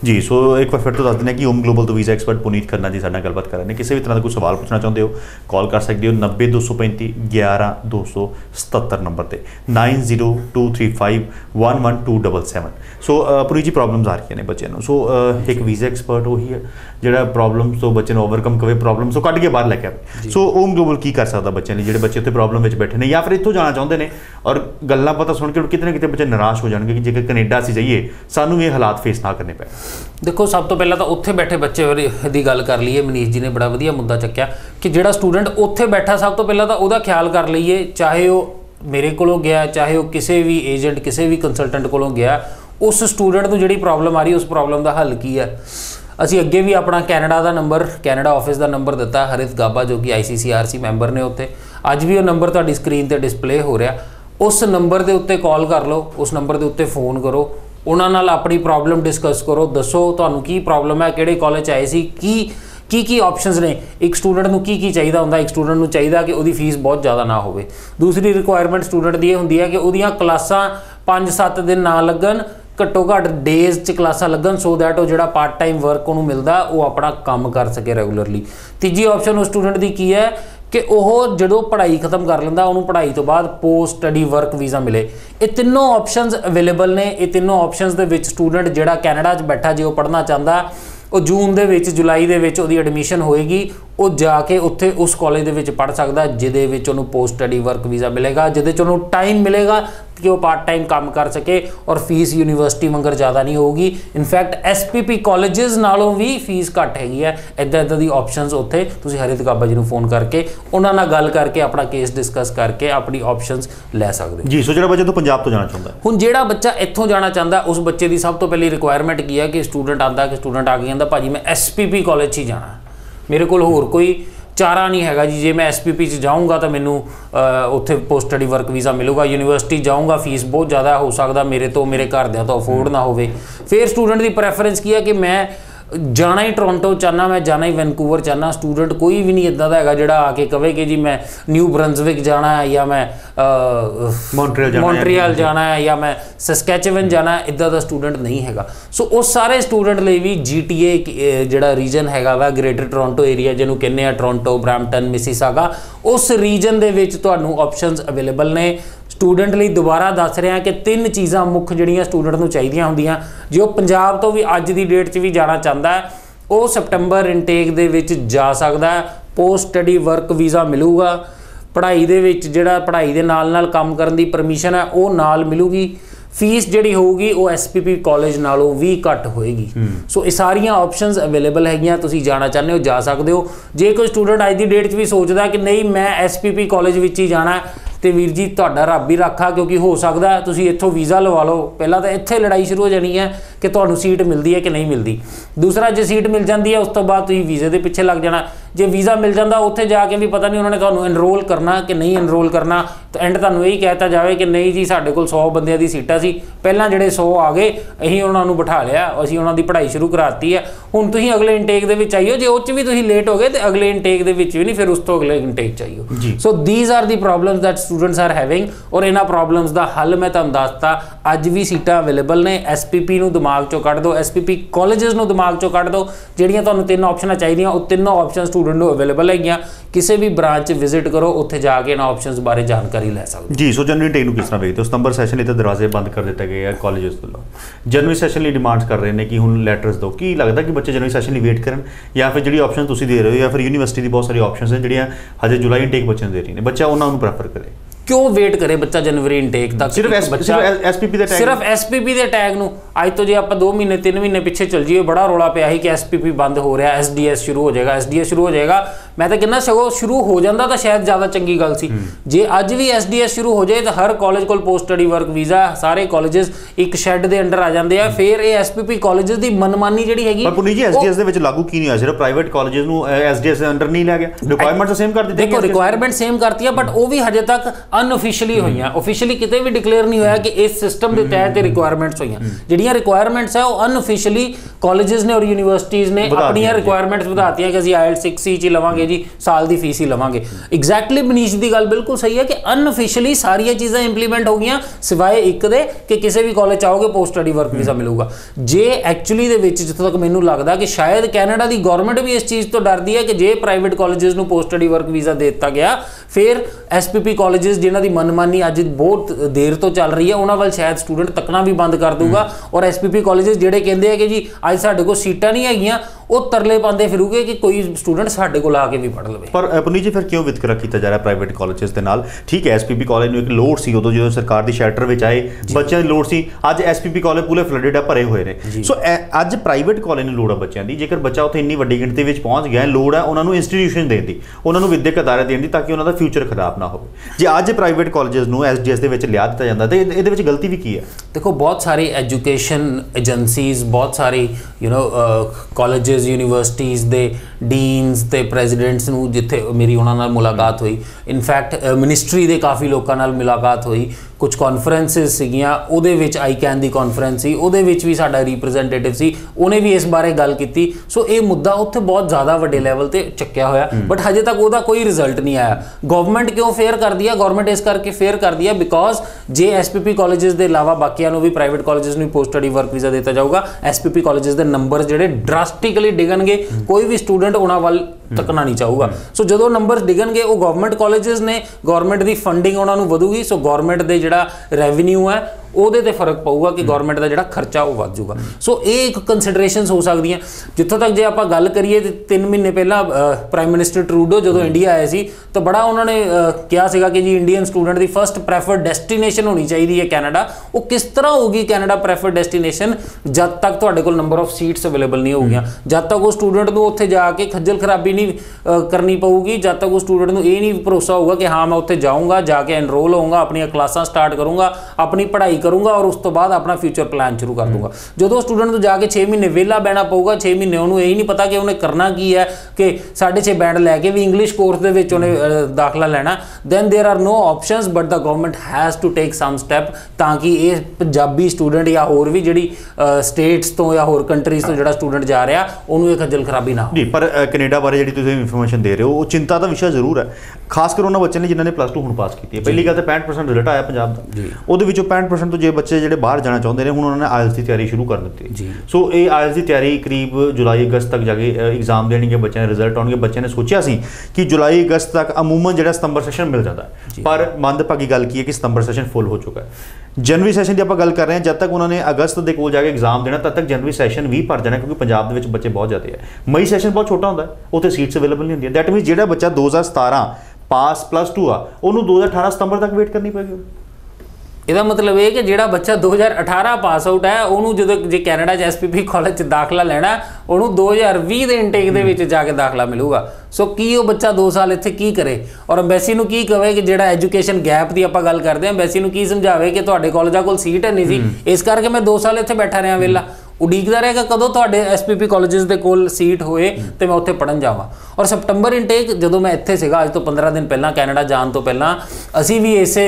ਜੀ ਸੋ ਇੱਕ ਵਾਰ ਫਿਰ ਤੋਂ ਦੱਸ ਦਿੰਦੇ ਕਿ ਓਮ ਗਲੋਬਲ ਤੋਂ ਵੀਜ਼ਾ ਐਕਸਪਰਟ ਪੁਨੀਤ ਖੰਨਾ ਜੀ ਸਾਡੇ ਨਾਲ ਗੱਲਬਾਤ ਕਰ ਰਹੇ ਨੇ। ਕਿਸੇ ਵੀ ਤਰ੍ਹਾਂ ਦਾ ਕੋਈ ਸਵਾਲ ਪੁੱਛਣਾ ਚਾਹੁੰਦੇ ਹੋ ਕਾਲ ਕਰ ਸਕਦੇ ਹੋ 90235 11277 ਨੰਬਰ ਤੇ। 9023511277 ਸੋ ਪੁਰੀ ਜੀ ਪ੍ਰੋਬਲਮਸ ਆ ਰਹੀਆਂ ਨੇ ਬੱਚਿਆਂ ਨੂੰ। ਸੋ ਇੱਕ ਵੀਜ਼ਾ ਐਕਸਪਰਟ ਉਹੀ ਹੈ ਜਿਹੜਾ ਪ੍ਰੋਬਲਮਸ ਤੋਂ ਬੱਚੇ ਨੂੰ ਓਵਰਕਮ ਕਰੇ ਪ੍ਰੋਬਲਮਸ ਤੋਂ ਕੱਢ ਕੇ ਬਾਹਰ ਲੈ ਕੇ ਆਵੇ। ਸੋ ਓਮ ਗਲੋਬਲ ਕੀ ਕਰ ਸਕਦਾ ਬੱਚਿਆਂ ਲਈ ਜਿਹੜੇ ਬੱਚੇ ਉੱਥੇ ਪ੍ਰੋਬਲਮ ਵਿੱਚ ਬੈਠੇ ਨੇ ਜਾਂ ਫਿਰ ਇੱਥੋਂ ਜਾਣਾ ਚਾਹੁੰਦੇ ਨੇ? ਔਰ ਗੱਲਾਂ ਪਤਾ ਸੁਣ ਕੇ ਕਿਤੇ ਨਾ ਕਿਤੇ ਬੱਚੇ ਨਿਰਾਸ਼ ਹੋ ਜਾਣਗੇ ਕਿ ਜੇਕਰ ਕੈਨੇਡਾ ਅਸੀਂ ਜਾਈਏ ਸਾਨੂੰ ਵੀ ਇਹ ਹਾਲਾਤ ਫੇਸ ਨਾ ਕਰਨੇ ਪੈਣ। ਦੇਖੋ, ਸਭ ਤੋਂ ਪਹਿਲਾਂ ਤਾਂ ਉੱਥੇ ਬੈਠੇ ਬੱਚੇ ਦੀ ਗੱਲ ਕਰ ਲਈਏ। ਮਨੀਸ਼ ਜੀ ਨੇ ਬੜਾ ਵਧੀਆ ਮੁੱਦਾ ਚੱਕਿਆ ਕਿ ਜਿਹੜਾ ਸਟੂਡੈਂਟ ਉੱਥੇ ਬੈਠਾ, ਸਭ ਤੋਂ ਪਹਿਲਾਂ ਤਾਂ ਉਹਦਾ ਖਿਆਲ ਕਰ ਲਈਏ, ਚਾਹੇ ਉਹ ਮੇਰੇ ਕੋਲੋਂ ਗਿਆ, ਚਾਹੇ ਉਹ ਕਿਸੇ ਵੀ ਏਜੰਟ, ਕਿਸੇ ਵੀ ਕੰਸਲਟੈਂਟ ਕੋਲੋਂ ਗਿਆ, ਉਸ ਸਟੂਡੈਂਟ ਨੂੰ ਜਿਹੜੀ ਪ੍ਰੋਬਲਮ ਆ ਰਹੀ, ਉਸ ਪ੍ਰੋਬਲਮ ਦਾ ਹੱਲ ਕੀ ਹੈ ਅਸੀਂ ਅੱਗੇ ਵੀ ਆਪਣਾ ਕੈਨੇਡਾ ਦਾ ਨੰਬਰ ਕੈਨੇਡਾ ਆਫਿਸ ਦਾ ਨੰਬਰ ਦਿੱਤਾ, ਹਰਿਤ ਗਾਬਾ ਜੋ ਕਿ ਆਈਸੀਸੀਆਰਸੀ ਮੈਂਬਰ ਨੇ ਉੱਥੇ। ਅੱਜ ਵੀ ਉਹ ਨੰਬਰ ਤੁਹਾਡੀ ਸਕਰੀਨ ਤੇ ਡਿਸਪਲੇ ਹੋ ਰਿਹਾ। ਉਸ ਨੰਬਰ ਦੇ ਉੱਤੇ ਕਾਲ ਕਰ ਲਓ, ਉਸ ਨੰਬਰ ਦੇ ਉੱਤੇ ਫੋਨ ਕਰੋ ਉਹਨਾਂ ਨਾਲ ਆਪਣੀ ਪ੍ਰੋਬਲਮ ਡਿਸਕਸ ਕਰੋ, ਦੱਸੋ ਤੁਹਾਨੂੰ ਕੀ ਪ੍ਰੋਬਲਮ ਹੈ, ਕਿਹੜੇ ਕਾਲਜ ਆਏ ਸੀ, ਕੀ ਕੀ ਕੀ ਆਪਸ਼ਨਸ ਨੇ? ਇੱਕ ਸਟੂਡੈਂਟ ਨੂੰ ਕੀ ਕੀ ਚਾਹੀਦਾ ਹੁੰਦਾ? ਇੱਕ ਸਟੂਡੈਂਟ ਨੂੰ ਚਾਹੀਦਾ ਕਿ ਉਹਦੀ ਫੀਸ ਬਹੁਤ ਜ਼ਿਆਦਾ ਨਾ ਹੋਵੇ। ਦੂਸਰੀ ਰਿਕੁਆਇਰਮੈਂਟ ਸਟੂਡੈਂਟ ਦੀ ਇਹ ਹੁੰਦੀ ਹੈ ਕਿ ਉਹਦੀਆਂ ਕਲਾਸਾਂ 5-7 ਦਿਨ ਨਾ ਲੱਗਣ, ਘੱਟੋ ਘੱਟ ਡੇਜ਼ ਚ ਕਲਾਸਾਂ ਲੱਗਣ ਸੋ ਦੈਟ ਉਹ ਜਿਹੜਾ ਪਾਰਟ ਟਾਈਮ ਵਰਕ ਉਹਨੂੰ ਮਿਲਦਾ, ਉਹ ਆਪਣਾ ਕੰਮ ਕਰ ਸਕੇ ਰੈਗੂਲਰਲੀ ਤੀਜੀ ਆਪਸ਼ਨ ਉਹ ਸਟੂਡੈਂਟ ਦੀ ਕੀ ਹੈ? ਕਿ ਉਹ ਜਦੋਂ ਪੜ੍ਹਾਈ ਖਤਮ ਕਰ ਲੈਂਦਾ, ਉਹਨੂੰ ਪੜ੍ਹਾਈ ਤੋਂ ਬਾਅਦ ਪੋਸਟ ਸਟੱਡੀ ਵਰਕ ਵੀਜ਼ਾ ਮਿਲੇ। ਇਹ ਤਿੰਨੋਂ ਆਪਸ਼ਨਸ ਅਵੇਲੇਬਲ ਨੇ। ਇਹ ਤਿੰਨੋਂ ਆਪਸ਼ਨਸ ਦੇ ਵਿੱਚ ਸਟੂਡੈਂਟ ਜਿਹੜਾ ਕੈਨੇਡਾ 'ਚ ਬੈਠਾ, ਜੇ ਉਹ ਪੜ੍ਹਨਾ ਚਾਹੁੰਦਾ, ਉਹ ਜੂਨ ਦੇ ਵਿੱਚ, ਜੁਲਾਈ ਦੇ ਵਿੱਚ ਉਹਦੀ ਐਡਮਿਸ਼ਨ ਹੋਏਗੀ। ਉਹ ਜਾ ਕੇ ਉੱਥੇ ਉਸ ਕਾਲਜ ਦੇ ਵਿੱਚ ਪੜ੍ਹ ਸਕਦਾ ਜਿਹਦੇ ਵਿੱਚ ਉਹਨੂੰ ਪੋਸਟ ਸਟੱਡੀ ਵਰਕ ਵੀਜ਼ਾ ਮਿਲੇਗਾ ਜਿਹਦੇ 'ਚ ਉਹਨੂੰ ਟਾਈਮ ਮਿਲੇਗਾ ਕਿ ਉਹ ਪਾਰਟ ਟਾਈਮ ਕੰਮ ਕਰ ਸਕੇ ਔਰ ਫੀਸ ਯੂਨੀਵਰਸਿਟੀ ਵਾਂਗਰ ਜ਼ਿਆਦਾ ਨਹੀਂ ਹੋਊਗੀ। ਇਨਫੈਕਟ ਐਸਪੀਪੀ ਕਾਲਜਸ ਨਾਲੋਂ ਵੀ ਫੀਸ ਘੱਟ ਹੈਗੀ ਹੈ। ਇਦਾਂ ਇਦਾਂ ਦੀ ਆਪਸ਼ਨਸ ਉੱਥੇ ਤੁਸੀਂ ਹਰਿਤ ਗਾਬਾ ਜੀ ਨੂੰ ਫੋਨ ਕਰਕੇ ਉਹਨਾਂ ਨਾਲ ਗੱਲ ਕਰਕੇ ਆਪਣਾ ਕੇਸ ਡਿਸਕਸ ਕਰਕੇ ਆਪਣੀ ਆਪਸ਼ਨਸ ਲੈ ਸਕਦੇ ਜੀ ਸੋ ਜਿਹੜਾ ਬੱਚਾ ਤੋਂ ਪੰਜਾਬ ਤੋਂ ਜਾਣਾ ਚਾਹੁੰਦਾ ਹੁਣ ਜਿਹੜਾ ਬੱਚਾ ਇੱਥੋਂ ਜਾਣਾ ਚਾਹੁੰਦਾ ਉਸ ਬੱਚੇ ਦੀ ਸਭ ਤੋਂ ਪਹਿਲੀ ਰਿਕੁਆਇਰਮੈਂਟ ਕੀ ਹੈ ਕਿ ਸਟੂਡੈਂਟ ਆਂਦਾ ਕਿ ਸਟੂਡੈਂਟ ਆ ਕੇ ਕਹਿੰਦਾ ਭਾਜੀ ਮੈਂ ਐਸਪੀਪੀ ਕਾਲਜ 'ਚ ਹੀ ਜਾਣਾ ਮੇਰੇ ਕੋਲ ਹੋਰ ਕੋਈ ਚਾਰਾ ਨਹੀਂ ਹੈਗਾ ਜੀ। ਜੇ ਮੈਂ ਐਸਪੀਪੀ ਚ ਜਾਊਂਗਾ ਤਾਂ ਮੈਨੂੰ ਉੱਥੇ ਪੋਸਟ ਸਟੱਡੀ ਵਰਕ ਵੀਜ਼ਾ ਮਿਲੂਗਾ। ਯੂਨੀਵਰਸਿਟੀ ਜਾਊਂਗਾ ਫੀਸ ਬਹੁਤ ਜ਼ਿਆਦਾ ਹੋ ਸਕਦਾ ਮੇਰੇ ਤੋਂ, ਮੇਰੇ ਘਰਦਿਆਂ ਤੋਂ ਅਫੋਰਡ ਨਾ ਹੋਵੇ। ਫਿਰ ਸਟੂਡੈਂਟ ਦੀ ਪ੍ਰੈਫਰੈਂਸ ਕੀ ਹੈ ਕਿ ਮੈਂ ਜਾਣਾ ਹੀ ਟੋਰਾਂਟੋ ਚਾਹਨਾ ਮੈਂ ਜਾਣਾ ਹੀ ਵੈਨਕੂਵਰ ਚਾਹਨਾ ਸਟੂਡੈਂਟ ਕੋਈ ਵੀ ਨਹੀਂ ਇਦਾਂ ਦਾ ਹੈਗਾ ਜਿਹੜਾ ਆ ਕੇ ਕਵੇ ਕਿ ਜੀ ਮੈਂ ਨਿਊ ਬ੍ਰੰਜ਼ਵਿਕ ਜਾਣਾ ਹੈ ਜਾਂ ਮੈਂ ਮੌਂਟਰੀਅਲ ਜਾਣਾ ਹੈ। ਮੌਂਟਰੀਅਲ ਜਾਣਾ ਹੈ ਜਾਂ ਮੈਂ ਸਸਕੈਚੇਵਨ ਜਾਣਾ ਹੈ ਇਦਾਂ ਦਾ ਸਟੂਡੈਂਟ ਨਹੀਂ ਹੈਗਾ ਸੋ ਉਹ ਸਾਰੇ ਸਟੂਡੈਂਟ ਲਈ ਵੀ GTA ਜਿਹੜਾ ਰੀਜਨ ਹੈਗਾ ਵਾ ਗ੍ਰੇਟਰ ਟੋਰਾਂਟੋ ਏਰੀਆ ਜਿਹਨੂੰ ਕਹਿੰਦੇ ਆ ਟੋਰਾਂਟੋ ਬ੍ਰੈਂਪਟਨ ਮਿਸੀਸਾਗਾ ਉਸ ਰੀਜਨ ਦੇ ਵਿੱਚ ਤੁਹਾਨੂੰ ਆਪਸ਼ਨਸ ਅਵੇਲੇਬਲ ਨੇ ਸਟੂਡੈਂਟ ਲਈ ਦੁਬਾਰਾ ਦੱਸ ਰਿਹਾ ਕਿ ਤਿੰਨ ਚੀਜ਼ਾਂ ਮੁੱਖ ਜਿਹੜੀਆਂ ਸਟੂਡੈਂਟ ਨੂੰ ਚਾਹੀਦੀਆਂ ਹੁੰਦੀਆਂ ਜੇ ਉਹ ਪੰਜਾਬ ਤੋਂ ਵੀ ਅੱਜ ਦੀ ਡੇਟ 'ਚ ਵੀ ਜਾਣਾ ਚਾਹੁੰਦਾ ਹੈ ਉਹ ਸਪਟੈਂਬਰ ਇਨਟੇਕ ਦੇ ਵਿੱਚ ਜਾ ਸਕਦਾ ਹੈ ਪੋਸਟ ਸਟੱਡੀ ਵਰਕ ਵੀਜ਼ਾ ਮਿਲੂਗਾ ਪੜ੍ਹਾਈ ਦੇ ਵਿੱਚ ਜਿਹੜਾ ਪੜ੍ਹਾਈ ਦੇ ਨਾਲ ਨਾਲ ਕੰਮ ਕਰਨ ਦੀ ਪਰਮਿਸ਼ਨ ਹੈ ਉਹ ਨਾਲ ਮਿਲੂਗੀ ਫੀਸ ਜਿਹੜੀ ਹੋਊਗੀ ਉਹ ਐਸਪੀਪੀ ਕਾਲਜ ਨਾਲੋਂ ਵੀ ਘੱਟ ਹੋਏਗੀ। ਸੋ ਇਹ ਸਾਰੀਆਂ ਆਪਸ਼ਨਸ ਅਵੇਲੇਬਲ ਹੈਗੀਆਂ ਤੁਸੀਂ ਜਾਣਾ ਚਾਹੁੰਦੇ ਹੋ ਜਾ ਸਕਦੇ ਹੋ। ਜੇ ਕੋਈ ਸਟੂਡੈਂਟ ਅੱਜ ਦੀ ਡੇਟ 'ਚ ਵੀ ਸੋਚਦਾ ਕਿ ਨਹੀਂ ਮੈਂ ਐਸਪੀਪੀ ਕਾਲਜ ਵਿੱਚ ਹੀ ਜਾਣਾ ਹੈ ਤੇ ਵੀਰ ਜੀ, ਤੁਹਾਡਾ ਰੱਬ ਹੀ ਰੱਖਾ ਕਿਉਂਕਿ ਹੋ ਸਕਦਾ ਤੁਸੀਂ ਇੱਥੋਂ ਵੀਜ਼ਾ ਲਵਾ ਲਓ। ਪਹਿਲਾਂ ਤਾਂ ਇੱਥੇ ਲੜਾਈ ਸ਼ੁਰੂ ਹੋ ਜਾਣੀ ਹੈ ਕਿ ਤੁਹਾਨੂੰ ਸੀਟ ਮਿਲਦੀ ਹੈ ਕਿ ਨਹੀਂ ਮਿਲਦੀ। ਦੂਸਰਾ, ਜੇ ਸੀਟ ਮਿਲ ਜਾਂਦੀ ਹੈ, ਉਸ ਤੋਂ ਬਾਅਦ ਤੁਸੀਂ ਵੀਜ਼ੇ ਦੇ ਪਿੱਛੇ ਲੱਗ ਜਾਣਾ। ਜੇ ਵੀਜ਼ਾ ਮਿਲ ਜਾਂਦਾ ਉੱਥੇ ਜਾ ਕੇ ਵੀ ਪਤਾ ਨਹੀਂ ਉਹਨਾਂ ਨੇ ਤੁਹਾਨੂੰ ਐਨਰੋਲ ਕਰਨਾ ਕਿ ਨਹੀਂ ਐਨਰੋਲ ਕਰਨਾ। ਤਾਂ ਐਂਡ ਤੁਹਾਨੂੰ ਇਹੀ ਕਹਿਤਾ ਜਾਵੇ ਕਿ ਨਹੀਂ ਜੀ ਸਾਡੇ ਕੋਲ 100 ਬੰਦਿਆਂ ਦੀ ਸੀਟਾਂ ਸੀ। ਪਹਿਲਾਂ ਜਿਹੜੇ 100 ਆ ਗਏ ਅਸੀਂ ਉਹਨਾਂ ਨੂੰ ਬਿਠਾ ਲਿਆ ਅਸੀਂ ਉਹਨਾਂ ਦੀ ਪੜ੍ਹਾਈ ਸ਼ੁਰੂ ਕਰਾਤੀ ਹੈ ਹੁਣ ਤੁਸੀਂ ਅਗਲੇ ਇਨਟੇਕ ਦੇ ਵਿੱਚ ਆਈਓ ਜੇ ਉਹ 'ਚ ਵੀ ਤੁਸੀਂ ਲੇਟ ਹੋ ਗਏ ਤੇ ਅਗਲੇ ਇਨਟੇਕ ਦੇ ਵਿੱਚ ਵੀ ਨਹੀਂ ਫਿਰ ਉਸ ਤੋਂ ਅਗਲੇ intake ਚਾਹੀਓ। So these are the problems that students are having ਔਰ ਇਹਨਾਂ ਪ੍ਰੋਬਲਮਸ ਦਾ ਹੱਲ ਮੈਂ ਤੁਹਾਨੂੰ ਦੱਸਤਾ। ਅੱਜ ਵੀ ਸੀਟਾਂ ਅਵੇਲੇਬਲ ਨੇ ਐਸਪੀਪੀ ਨੂੰ ਦਿਮਾਗ ਚੋਂ ਕੱਢ ਦਿਓ ਐਸਪੀਪੀ ਕਾਲਜਸ ਨੂੰ ਦਿਮਾਗ ਚੋਂ ਕੱਢ ਦਿਓ। ਜਿਹੜੀਆਂ ਤੁਹਾਨੂੰ ਤਿੰਨ ਆਪਸ਼ਨਾਂ ਚਾਹੀਦੀਆਂ ਉਹ ਤਿੰਨੋਂ ਆਪਸ਼ਨ ਸਟੂਡੈਂਟ ਨੂੰ ਅਵੇਲੇਬਲ ਹੈਗੀਆਂ, ਕਿਸੇ ਵੀ ਬ੍ਰਾਂਚ ਵਿਜ਼ਿਟ ਕਰੋ, ਉੱਥੇ ਜਾ ਕੇ ਇਹਨਾਂ ਆਪਸ਼ਨਸ ਬਾਰੇ ਜਾਣਕਾਰੀ ਲੈ ਸਕਦੇ ਜੀ, ਸੋ ਜਨਵਰੀ ਟੇਕ ਨੂੰ ਕਿਸ ਤਰ੍ਹਾਂ ਵੇਖਦੇ ਹੋ? ਸਤੰਬਰ ਸੈਸ਼ਨ ਲਈ ਤਾਂ ਦਰਵਾਜ਼ੇ ਬੰਦ ਕਰ ਦਿੱਤੇ ਗਏ ਆ ਕਾਲਜਸ ਵੱਲੋਂ। ਜਨਵਰੀ ਸੈਸ਼ਨ ਲਈ ਡਿਮਾਂਡਸ ਕਰ ਰਹੇ ਨੇ ਕਿ ਹੁਣ ਲੈਟਰਸ ਦਿਓ। ਕੀ ਲੱਗਦਾ ਕਿ ਬੱਚੇ ਜਨਵਰੀ ਸੈਸ਼ਨ ਲਈ ਵੇਟ ਕਰਨ? ਜਾਂ ਫਿਰ ਜਿਹੜੀ ਆਪਸ਼ਨ ਤੁਸੀਂ ਦੇ ਰਹੇ ਹੋ, ਜਾਂ ਫਿਰ ਯੂਨੀਵਰਸਿਟੀ ਦੀ ਬਹੁਤ ਸਾਰੀ ਆਪਸ਼ਨਸ ਨੇ ਜਿਹੜੀਆਂ ਹਜੇ ਜੁਲਾਈ ਇਨਟੇਕ ਬੱਚਿਆਂ ਨੂੰ ਦੇ ਰਹੀ ਨੇ। ਬੱਚਾ ਉਹਨਾਂ ਨੂੰ ਪ੍ਰੈਫਰ ਕਰੇ। ਕਿਉਂ ਵੇਟ ਕਰੇ ਬੱਚਾ ਜਨਵਰੀ ਇਨਟੇਕ ਤੱਕ? ਸਿਰਫ SPP ਦੇ tag ਸਿਰਫ ਐਸਪੀਪੀ ਦੇ ਟੈਗ ਨੂੰ। ਅੱਜ ਤੋਂ ਜੇ ਆਪਾਂ 2 ਮਹੀਨੇ 3 ਮਹੀਨੇ ਪਿੱਛੇ ਚੱਲ ਜਾਈਏ ਬੜਾ ਰੋਲਾ ਪਿਆ ਸੀ ਕਿ ਐਸਪੀਪੀ ਬੰਦ ਹੋ ਰਿਹਾ ਐਸਡੀਐਸ ਸ਼ੁਰੂ ਹੋ ਜਾਏਗਾ ਐਸਡੀਐਸ ਸ਼ੁਰੂ ਹੋ ਜਾਏਗਾ। ਮੈਂ ਤਾਂ ਕਹਿੰਦਾ ਸਗੋਂ ਸ਼ੁਰੂ ਹੋ ਜਾਂਦਾ ਤਾਂ ਸ਼ਾਇਦ ਜ਼ਿਆਦਾ ਚੰਗੀ ਗੱਲ ਸੀ। ਜੇ ਅੱਜ ਵੀ ਐਸਡੀਐਸ ਸ਼ੁਰੂ ਹੋ ਜਾਏ ਤਾਂ ਹਰ ਕਾਲਜ ਕੋਲ ਪੋਸਟ ਸਟੱਡੀ ਵਰਕ ਵੀਜ਼ਾ ਸਾਰੇ ਕਾਲਜਸ ਇੱਕ ਸ਼ੈੱਡ ਦੇ ਅੰਡਰ ਆ ਜਾਂਦੇ ਆ। ਫਿਰ ਇਹ ਐਸਪੀਪੀ ਕਾਲਜਸ ਦੀ ਮਨਮਾਨੀ ਜਿਹੜੀ ਹੈਗੀ ਪਰ ਪੁਨੀ ਜੀ ਐਸਡੀਐਸ ਦੇ ਵਿੱਚ ਲਾਗੂ ਕੀ ਨਹੀਂ ਹੋਇਆ? ਸਿਰਫ ਪ੍ਰਾਈਵੇਟ ਕਾਲਜਸ ਨੂੰ ਐਸਡੀਐਸ ਦੇ ਅੰਡਰ ਨਹੀਂ ਲਿਆ ਗਿਆ? ਰਿਕੁਆਇਰਮੈਂਟਸ ਸੇਮ ਕਰ ਦਿੱਤੀਆਂ ਦੇਖੋ ਰਿਕੁਆਇਰਮੈਂਟ ਸੇਮ ਕਰਤੀ ਆ ਬਟ ਉਹ ਵੀ ਹਜੇ ਤੱਕ ਅਨਅਫੀਸ਼ੀਅਲੀ ਹੋਈਆਂ। ਆਫੀਸ਼ੀਅਲੀ ਕਿਤੇ ਵੀ ਡਿਕਲੇਅਰ ਨਹੀਂ ਹੋਇਆ ਕਿ ਇਸ ਸਿਸਟਮ ਦੇ ਤਹਿਤ ਰਿਕੁਆਇਰਮੈਂਟਸ ਹੋਈਆਂ। ਜਿਹੜੀਆਂ ਰਿਕੁਆਇਰਮੈਂਟਸ ਹੈ ਉਹ ਅਨਅਫੀਸ਼ੀਅਲੀ ਕਾਲਜਸ ਨੇ ਔਰ ਯੂਨੀਵਰਸਿਟੀਜ਼ ਨੇ ਆਪਣੀਆਂ। ਰਿਕੁਆਇਰਮੈਂਟਸ ਵਧਾਤੀਆਂ ਕਿ ਅਸੀਂ ਆਇਲ 6 ਸੀ ਚ ਹੀ ਲਵਾਂਗੇ ਜੀ ਸਾਲ ਦੀ ਫੀਸ ਹੀ ਲਵਾਂਗੇ। ਐਗਜ਼ੈਕਟਲੀ ਮਨੀਸ਼ ਦੀ ਗੱਲ ਬਿਲਕੁਲ ਸਹੀ ਹੈ ਕਿ ਅਨਅਫੀਸ਼ੀਅਲੀ ਸਾਰੀਆਂ ਚੀਜ਼ਾਂ ਇੰਪਲੀਮੈਂਟ ਹੋ ਗਈਆਂ ਸਿਵਾਏ ਇੱਕ ਦੇ ਕਿ ਕਿਸੇ ਵੀ ਕਾਲਜ ਚਾਹੋਗੇ ਪੋਸਟ ਸਟੱਡੀ ਵਰਕ ਵੀਜ਼ਾ ਮਿਲੂਗਾ। ਜੇ ਐਕਚੁਅਲੀ ਦੇ ਵਿੱਚ ਜਿੱਥੋਂ ਤੱਕ ਮੈਨੂੰ ਲੱਗਦਾ ਕਿ ਸ਼ਾਇਦ ਕੈਨੇਡਾ ਦੀ ਗਵਰਨਮੈਂਟ ਵੀ ਇਸ ਚੀਜ਼ ਤੋਂ ਡਰਦੀ ਹੈ ਕਿ ਜੇ ਪ੍ਰਾਈਵੇਟ ਕਾਲਜਸ ਨੂੰ ਪੋਸਟ ਸਟੱਡੀ ਵਰਕ ਵੀਜ਼ਾ ਦੇ ਦਿੱਤਾ ਗਿਆ ਫਿਰ ਐਸਪੀਪੀ ਕਾਲਜਸ ਜਿਨ੍ਹਾਂ ਦੀ ਮਨਮਾਨੀ ਅੱਜ ਬਹੁਤ ਦੇਰ ਤੋਂ ਚੱਲ ਰਹੀ ਹੈ ਉਹਨਾਂ ਵੱਲ ਸ਼ਾਇਦ ਸਟੂਡੈਂਟ ਤੱਕਣਾ ਵੀ ਬੰਦ ਕਰ ਦੂਗਾ ਔਰ ਐਸਪੀਪੀ ਕਾਲਜਸ ਜਿਹੜੇ ਕਹਿੰਦੇ ਆ ਕਿ ਜੀ ਅੱਜ ਸਾਡੇ ਕੋਲ ਸੀਟਾਂ ਨਹੀਂ ਹੈਗੀਆਂ ਉਹ ਤਰਲੇ ਪਾਉਂਦੇ ਫਿਰੂਗੇ ਕਿ ਕੋਈ ਸਟੂਡੈਂਟ ਸਾਡੇ ਕੋਲ ਆ ਕੇ ਵੀ ਪੜ੍ਹ ਲਵੇ। ਪਰ ਪੁਨੀ ਜੀ ਫਿਰ ਕਿਉਂ ਵਿਤਕਰਾ ਕੀਤਾ ਜਾ ਰਿਹਾ ਪ੍ਰਾਈਵੇਟ ਕਾਲਜਸ ਦੇ ਨਾਲ? ਠੀਕ ਹੈ ਐਸਪੀਪੀ ਕਾਲਜ ਨੂੰ ਇੱਕ ਲੋੜ ਸੀ ਉਦੋਂ ਜਦੋਂ ਸਰਕਾਰ ਦੀ ਸ਼ੈਲਟਰ ਵਿੱਚ ਆਏ ਬੱਚਿਆਂ ਦੀ ਲੋੜ ਸੀ ਅੱਜ ਐਸਪੀਪੀ ਕਾਲਜ ਪੂਰੇ ਫਲੱਡਡ ਆ ਭਰੇ ਹੋਏ ਨੇ। ਸੋ ਅੱਜ ਪ੍ਰਾਈਵੇਟ ਕਾਲਜ ਨੂੰ ਲੋੜ ਆ ਬੱਚਿਆਂ ਦੀ ਜੇਕਰ ਬੱਚਾ ਉੱਥੇ ਇੰਨੀ ਵੱਡੀ ਗਿਣਤੀ ਵਿੱਚ ਪਹੁੰਚ ਗਿਆ ਹੈ, ਲੋੜ ਹੈ ਉਹਨਾਂ ਨੂੰ ਇੰਸਟੀਟਿਊਸ਼ਨ ਦੇਣ ਦੀ ਉਹਨਾਂ ਨੂੰ ਵਿਦਿਅਕ ਅਦਾਰੇ ਦੇਣ ਦੀ ਤਾਂ ਕਿ ਉਹਨਾਂ ਦਾ ਫਿਊਚਰ ਖਰਾਬ ਨਾ ਹੋਵੇ। ਜੇ ਅੱਜ ਪ੍ਰਾਈਵੇਟ ਕਾਲਜਸ ਨੂੰ ਐਸਡੀਐਸ ਦੇ ਵਿੱਚ ਲਿਆ ਦਿੱਤਾ ਜਾਂਦਾ ਤੇ ਇਹ- ਇਹਦੇ ਵਿੱਚ ਗਲਤੀ ਵੀ ਕੀ ਹੈ? ਦੇਖੋ ਬਹੁਤ ਸਾਰੀ ਐਜੂਕੇਸ਼ਨ ਏਜੰਸੀਜ਼ ਬਹੁਤ ਸਾਰੀ ਯੂ نو ਕਾਲਜਸ ਯੂਨੀਵਰਸਿਟੀਜ਼ ਦੇ ਡੀਨਸ ਤੇ ਪ੍ਰੈਜ਼ੀਡੈਂਟਸ ਨੂੰ ਜਿੱਥੇ ਮੇਰੀ ਉਹਨਾਂ ਨਾਲ ਮੁਲਾਕਾਤ ਹੋਈ। ਇਨਫੈਕਟ ਮਿਨਿਸਟਰੀ ਦੇ ਕਾਫੀ ਲੋਕਾਂ ਨਾਲ ਮੁਲਾਕਾਤ ਹੋਈ। ਕੁਝ ਕਾਨਫਰੰਸਸ ਸੀਗੀਆਂ ਉਹਦੇ ਵਿੱਚ ਆਈਕੈਨ ਦੀ ਕਾਨਫਰੰਸ ਸੀ ਉਹਦੇ ਵਿੱਚ ਵੀ ਸਾਡਾ ਰਿਪਰੈਜ਼ੈਂਟੇਟਿਵ ਸੀ ਉਹਨੇ ਵੀ ਇਸ ਬਾਰੇ ਗੱਲ ਕੀਤੀ। ਸੋ ਇਹ ਮੁੱਦਾ ਉੱਥੇ ਬਹੁਤ ਜ਼ਿਆਦਾ ਵੱਡੇ ਲੈਵਲ ਤੇ ਚੱਕਿਆ ਹੋਇਆ। ਬਟ ਹਜੇ ਤੱਕ ਉਹਦਾ ਕੋਈ ਰਿਜ਼ਲਟ ਨਹੀਂ ਆਇਆ। ਗਵਰਨਮੈਂਟ ਕਿਉਂ ਫੇਅਰ ਕਰਦੀ ਹੈ ਗਵਰਨਮੈਂਟ ਇਸ ਕਰਕੇ ਫੇਅਰ ਕਰਦੀ ਹੈ ਬਿਕੋਜ਼ ਜੇ ਐਸਪੀਪੀ ਕਾਲਜਸ ਦੇ ਇਲਾਵਾ ਬਾਕੀਆਂ ਨੂੰ ਵੀ ਪ੍ਰਾਈਵੇਟ ਕਾਲਜਸ ਨੂੰ ਪੋਸਟ ਸਟੱਡੀ ਵਰਕ ਵੀਜ਼ਾ ਦਿੱਤਾ ਜਾਊਗਾ ਐਸਪੀਪੀ ਕਾਲਜਸ ਦੇ ਨੰਬਰ ਜਿਹੜੇ ਡਰਾਸਟਿਕਲੀ ਡਿਗਣਗੇ। ਕੋਈ ਵੀ ਸਟੂਡੈਂਟ ਉਹਨਾਂ ਵੱਲ ਤੱਕਣਾ ਨਹੀਂ ਚਾਹੂਗਾ। ਸੋ ਜਦੋਂ ਨੰਬਰ ਡਿਗਣਗੇ ਉਹ ਗਵਰਨਮੈਂਟ ਕਾਲਜਸ ਨੇ ਗਵਰਨਮੈਂਟ ਦੀ ਫੰਡਿੰਗ ਉਹਨਾਂ ਨੂੰ ਵਧੂਗੀ। ਸੋ ਗਵਰਨਮੈਂਟ ਦੇ ਜਿਹੜਾ ਰੈਵਨਿਊ ਹੈ ਉਹਦੇ ਤੇ ਫ਼ਰਕ ਪਊਗਾ ਕਿ ਗਵਰਨਮੈਂਟ ਦਾ ਜਿਹੜਾ ਖਰਚਾ ਉਹ ਵੱਧ ਜਾਊਗਾ। ਸੋ ਇਹ ਇੱਕ ਕੰਸੀਡਰੇਸ਼ਨਸ ਹੋ ਸਕਦੀਆਂ। ਜਿੱਥੋਂ ਤੱਕ ਜੇ ਆਪਾਂ ਗੱਲ ਕਰੀਏ ਤੇ 3 ਮਹੀਨੇ ਪਹਿਲਾਂ ਪ੍ਰਾਈਮ ਮਿਨਿਸਟਰ ਟਰੂਡੋ ਜਦੋਂ ਇੰਡੀਆ ਆਏ ਸੀ ਤਾਂ ਬੜਾ ਉਹਨਾਂ ਨੇ ਕਿਹਾ ਸੀਗਾ ਕਿ ਜੀ ਇੰਡੀਅਨ ਸਟੂਡੈਂਟ ਦੀ ਫਰਸਟ ਪ੍ਰੈਫਰਡ ਡੈਸਟੀਨੇਸ਼ਨ ਹੋਣੀ ਚਾਹੀਦੀ ਹੈ ਕੈਨੇਡਾ ਉਹ ਕਿਸ ਤਰ੍ਹਾਂ ਹੋਊਗੀ ਕੈਨੇਡਾ ਪ੍ਰੈਫਰਡ ਡੈਸਟੀਨੇਸ਼ਨ ਜਦ ਤੱਕ ਤੁਹਾਡੇ ਕੋਲ ਨੰਬਰ ਆਫ ਸੀਟਸ ਅਵੇਲੇਬਲ ਨਹੀਂ ਹੋਊਗੀਆਂ। ਜਦ ਤੱਕ ਉਹ ਸਟੂਡੈਂਟ ਨੂੰ ਉੱਥੇ ਜਾ ਕੇ ਖੱਜਲ ਖਰਾਬੀ ਨਹੀਂ ਕਰਨੀ ਪਊਗੀ ਜਦ ਤੱਕ ਉਹ ਸਟੂਡੈਂਟ ਨੂੰ ਇਹ ਨਹੀਂ ਭਰੋਸਾ ਹੋਊਗਾ ਕਿ ਹਾਂ ਮੈਂ ਉੱਥੇ ਜਾਊਂਗਾ ਜਾ ਕੇ ਐਨਰੋਲ ਹੋਊਂਗਾ ਆਪਣੀਆਂ ਕਲਾਸਾਂ ਸਟਾਰਟ ਕਰੂੰਗਾ ਆਪਣੀ ਪੜ੍ਹਾਈ ਕਰੂੰਗਾ ਔਰ ਉਸ ਤੋਂ ਬਾਅਦ ਆਪਣਾ ਫਿਊਚਰ ਪਲਾਨ ਸ਼ੁਰੂ ਕਰ ਦੂੰਗਾ ਜਦੋਂ ਸਟੂਡੈਂਟ ਨੂੰ ਜਾ ਕੇ 6 ਮਹੀਨੇ ਵਿਹਲਾ ਬਹਿਣਾ ਪਊਗਾ 6 ਮਹੀਨੇ ਉਹਨੂੰ ਇਹ ਨਹੀਂ ਪਤਾ ਕਿ ਉਹਨੇ ਕਰਨਾ ਕੀ ਹੈ ਕਿ 6.5 ਬੈਂਡ ਲੈ ਕੇ ਵੀ ਇੰਗਲਿਸ਼ ਕੋਰਸ ਦੇ ਵਿੱਚ ਉਹਨੇ ਅਹ, ਦਾਖਲਾ ਲੈਣਾ then there are no options but the government has to take some step ਤਾਂ ਕਿ ਇਹ ਪੰਜਾਬੀ ਸਟੂਡੈਂਟ ਜਾਂ ਹੋਰ ਵੀ ਜਿਹੜੀ ਸਟੇਟਸ ਤੋਂ ਜਾਂ ਹੋਰ ਕੰਟਰੀਜ਼ ਤੋਂ ਜਿਹੜਾ ਸਟੂਡੈਂਟ ਜਾ ਰਿਹਾ ਉਹਨੂੰ ਇਹ ਖੱਜਲ ਖਰਾਬੀ ਨਾ ਹੋ ਜੀ ਪਰ ਅ, ਕੈਨੇਡਾ ਬਾਰੇ ਜਿਹੜੀ ਤੁਸੀਂ ਇਨਫੋਰਮੇਸ਼ਨ ਦੇ ਰਹੇ ਹੋ ਉਹ ਚਿੰਤਾ ਦਾ ਵਿਸ਼ਾ ਜ਼ਰੂਰ ਹੈ ਖਾਸ ਕਰ ਉਹਨਾਂ ਬੱਚਿਆਂ ਨੇ ਜਿਨ੍ਹਾਂ ਨੇ ਪਲੱਸ 2 ਹੁਣ ਪਾਸ ਕੀਤੀ ਹੈ ਪਹਿਲੀ ਗੱਲ ਤਾਂ 65% ਰਿਜ਼ਲਟ ਆਇਆ ਪੰਜਾਬ ਦਾ ਜੀ। ਉਹਦੇ ਵਿੱਚੋਂ 65% ਤੋਂ ਜੇ ਬੱਚੇ ਜਿਹੜੇ ਬਾਹਰ ਜਾਣਾ ਚਾਹੁੰਦੇ ਨੇ ਹੁਣ ਉਹਨਾਂ ਨੇ ਆਇਲਸ ਦੀ ਤਿਆਰੀ ਸ਼ੁਰੂ ਕਰ ਦਿੱਤੀ। ਸੋ ਇਹ ਆਇਲਸ ਦੀ ਤਿਆਰੀ ਕਰੀਬ ਜੁਲਾਈ ਅਗਸਤ ਤੱਕ ਜਾ ਕੇ ਐਗਜ਼ਾਮ ਦੇਣਗੇ ਬੱਚਿਆਂ ਦੇ ਰਿਜ਼ਲਟ ਆਉਣਗੇ। ਬੱਚਿਆਂ ਨੇ ਸੋਚਿਆ ਸੀ ਕਿ ਜੁਲਾਈ ਅਗਸਤ ਤੱਕ ਅਮੂਮਨ ਜਿਹੜਾ ਸਤੰਬਰ ਸੈਸ਼ਨ ਮਿਲ ਜਾਂਦਾ ਪਰ ਮੰਦਭਾਗੀ ਗੱਲ ਕੀ ਹੈ ਕਿ ਸਤੰਬਰ ਸੈਸ਼ਨ ਫੁੱਲ ਹੋ ਚੁੱਕਾ ਹੈ। ਜਨਵਰੀ ਸੈਸ਼ਨ ਦੀ ਆਪਾਂ ਗੱਲ ਕਰ ਰਹੇ ਹਾਂ ਜਦ ਤੱਕ ਉਹਨਾਂ ਨੇ ਅਗਸਤ ਦੇ ਕੋਲ ਜਾ ਕੇ ਐਗਜ਼ਾਮ ਦੇਣਾ ਤਦ ਤੱਕ ਜਨਵਰੀ ਸੈਸ਼ਨ ਵੀ ਭਰ ਜਾਣਾ ਕਿਉਂਕਿ ਪੰਜਾਬ ਦੇ ਵਿੱਚ ਬੱਚੇ ਬਹੁਤ ਜ਼ਿਆਦਾ ਹੈ। ਮਈ ਸੈਸ਼ਨ ਬਹੁਤ ਛੋਟਾ ਹੁੰਦਾ ਉੱਥੇ ਸੀਟਸ ਅਵੇਲੇਬਲ ਨਹੀਂ ਹੁੰਦੀਆਂ। ਦੈਟ ਮੀਨਸ ਜਿਹੜਾ ਬੱਚਾ 2017 ਪਾਸ ਪਲੱਸ 2 ਆ ਉਹਨੂੰ 2018 ਸਤੰਬਰ ਤੱਕ ਵੇਟ ਕਰਨੀ ਪਏਗੀ। ਇਹਦਾ ਮਤਲਬ ਇਹ ਕਿ ਜਿਹੜਾ ਬੱਚਾ 2018 ਪਾਸ ਆਊਟ ਹੈ ਉਹਨੂੰ ਜਦੋਂ ਜੇ ਕੈਨੇਡਾ 'ਚ ਐਸਪੀਪੀ ਕਾਲਜ 'ਚ ਦਾਖਲਾ ਲੈਣਾ ਉਹਨੂੰ 2020 ਦੇ ਇਨਟੇਕ ਦੇ ਵਿੱਚ ਜਾ ਕੇ ਦਾਖਲਾ ਮਿਲੂਗਾ। ਸੋ ਕੀ ਉਹ ਬੱਚਾ 2 ਸਾਲ ਇੱਥੇ ਕੀ ਕਰੇ? ਔਰ ਐਮਬੈਸੀ ਨੂੰ ਕੀ ਕਵੇ ਕਿ ਜਿਹੜਾ ਐਜੂਕੇਸ਼ਨ ਗੈਪ ਦੀ ਆਪਾਂ ਗੱਲ ਕਰਦੇ ਹਾਂ ਐਮਬੈਸੀ ਨੂੰ ਕੀ ਸਮਝਾਵੇ ਕਿ ਤੁਹਾਡੇ ਕਾਲਜਾਂ ਕੋਲ ਸੀਟ ਹੈ ਨਹੀਂ ਸੀ? ਇਸ ਕਰਕੇ ਮੈਂ 2 ਸਾਲ ਇੱਥੇ ਬੈਠਾ ਰਿਹਾ ਵਿਹਲਾ। ਉਡੀਕਦਾ ਰਹੇਗਾ ਕਦੋਂ ਤੁਹਾਡੇ ਐਸਪੀਪੀ ਕਾਲਜਸ ਦੇ ਕੋਲ ਸੀਟ ਹੋਏ ਤੇ ਮੈਂ ਉੱਥੇ ਪੜਨ ਜਾਵਾਂ। ਔਰ ਸਪਟੰਬਰ ਇਨਟੇਕ ਜਦੋਂ ਮੈਂ ਇੱਥੇ ਸੀਗਾ ਅੱਜ ਤੋਂ 15 ਦਿਨ ਪਹਿਲਾਂ ਕੈਨੇਡਾ ਜਾਣ ਤੋਂ ਪਹਿਲਾਂ ਅਸੀਂ ਵੀ ਇਸੇ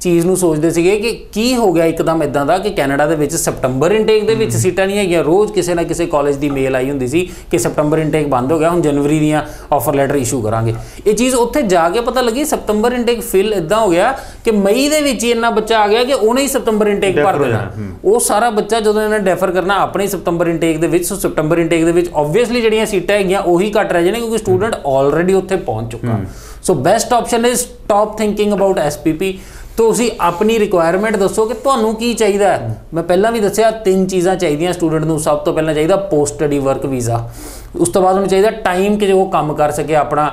ਚੀਜ਼ ਨੂੰ ਸੋਚਦੇ ਸੀਗੇ ਕਿ ਕੀ ਹੋ ਗਿਆ ਇੱਕਦਮ ਇਦਾਂ ਦਾ ਕਿ ਕੈਨੇਡਾ ਦੇ ਵਿੱਚ ਸਪਟੰਬਰ ਇਨਟੇਕ ਦੇ ਵਿੱਚ ਸੀਟਾਂ ਨਹੀਂ ਹੈਗੀਆਂ। ਰੋਜ਼ ਕਿਸੇ ਨਾ ਕਿਸੇ ਕਾਲਜ ਦੀ ਮੇਲ ਆਈ ਹੁੰਦੀ ਸੀ ਕਿ ਸਪਟੰਬਰ ਇਨਟੇਕ ਬੰਦ ਹੋ ਗਿਆ ਹੁਣ ਜਨਵਰੀ ਦੀਆਂ ਆਫਰ ਲੈਟਰ ਇਸ਼ੂ ਕਰਾਂਗੇ। ਇਹ ਚੀਜ਼ ਉੱਥੇ ਜਾ ਕੇ ਪਤਾ ਲੱਗੀ ਸਪਟੰਬਰ ਇਨਟੇਕ ਫਿਲ ਇਦਾਂ ਹੋ ਗਿਆ ਕਿ ਮਈ ਦੇ ਵਿੱਚ ਹੀ ਇੰਨਾ ਬੱਚਾ ਆ ਗਿਆ ਕਿ ਉਹਨੇ ਹੀ ਸਪਟੰਬਰ ਇਨਟੇਕ ਭਰ ਦੇਣਾ। ਉਹ ਸਾਰਾ ਬੱਚਾ ਜਦੋਂ ਇਹਨਾਂ ਡੈਫਰ ਕਰਨਾ ਆਪਣੇ ਸਪਟੰਬਰ ਇਨਟੇਕ ਦੇ ਵਿੱਚ। ਸੋ ਸਪਟੰਬਰ ਇਨਟੇਕ ਦੇ ਵਿੱਚ ਆਬਵੀਅਸਲੀ ਜਿਹੜੀਆਂ ਸੀਟਾਂ ਹੈਗੀਆਂ ਉਹੀ ਘੱਟ ਰਹਿ ਜਾਣੇ ਕਿਉਂਕਿ ਸਟੂਡੈਂਟ ਆਲਰੇਡੀ ਉੱਥੇ ਪਹੁੰਚ ਚੁੱਕਾ। So best option is stop thinking about SPP ਤੁਸੀਂ ਆਪਣੀ ਰਿਕੁਆਇਰਮੈਂਟ ਦੱਸੋ ਕਿ ਤੁਹਾਨੂੰ ਕੀ ਚਾਹੀਦਾ ਹੈ। ਮੈਂ ਪਹਿਲਾਂ ਵੀ ਦੱਸਿਆ ਤਿੰਨ ਚੀਜ਼ਾਂ ਚਾਹੀਦੀਆਂ ਸਟੂਡੈਂਟ ਨੂੰ। ਸਭ ਤੋਂ ਪਹਿਲਾਂ ਚਾਹੀਦਾ ਪੋਸਟ ਸਟੱਡੀ ਵਰਕ ਵੀਜ਼ਾ ਉਸ ਤੋਂ ਬਾਅਦ ਉਹਨੂੰ ਚਾਹੀਦਾ ਟਾਈਮ ਕਿ ਉਹ ਕੰਮ ਕਰ ਸਕੇ ਆਪਣਾ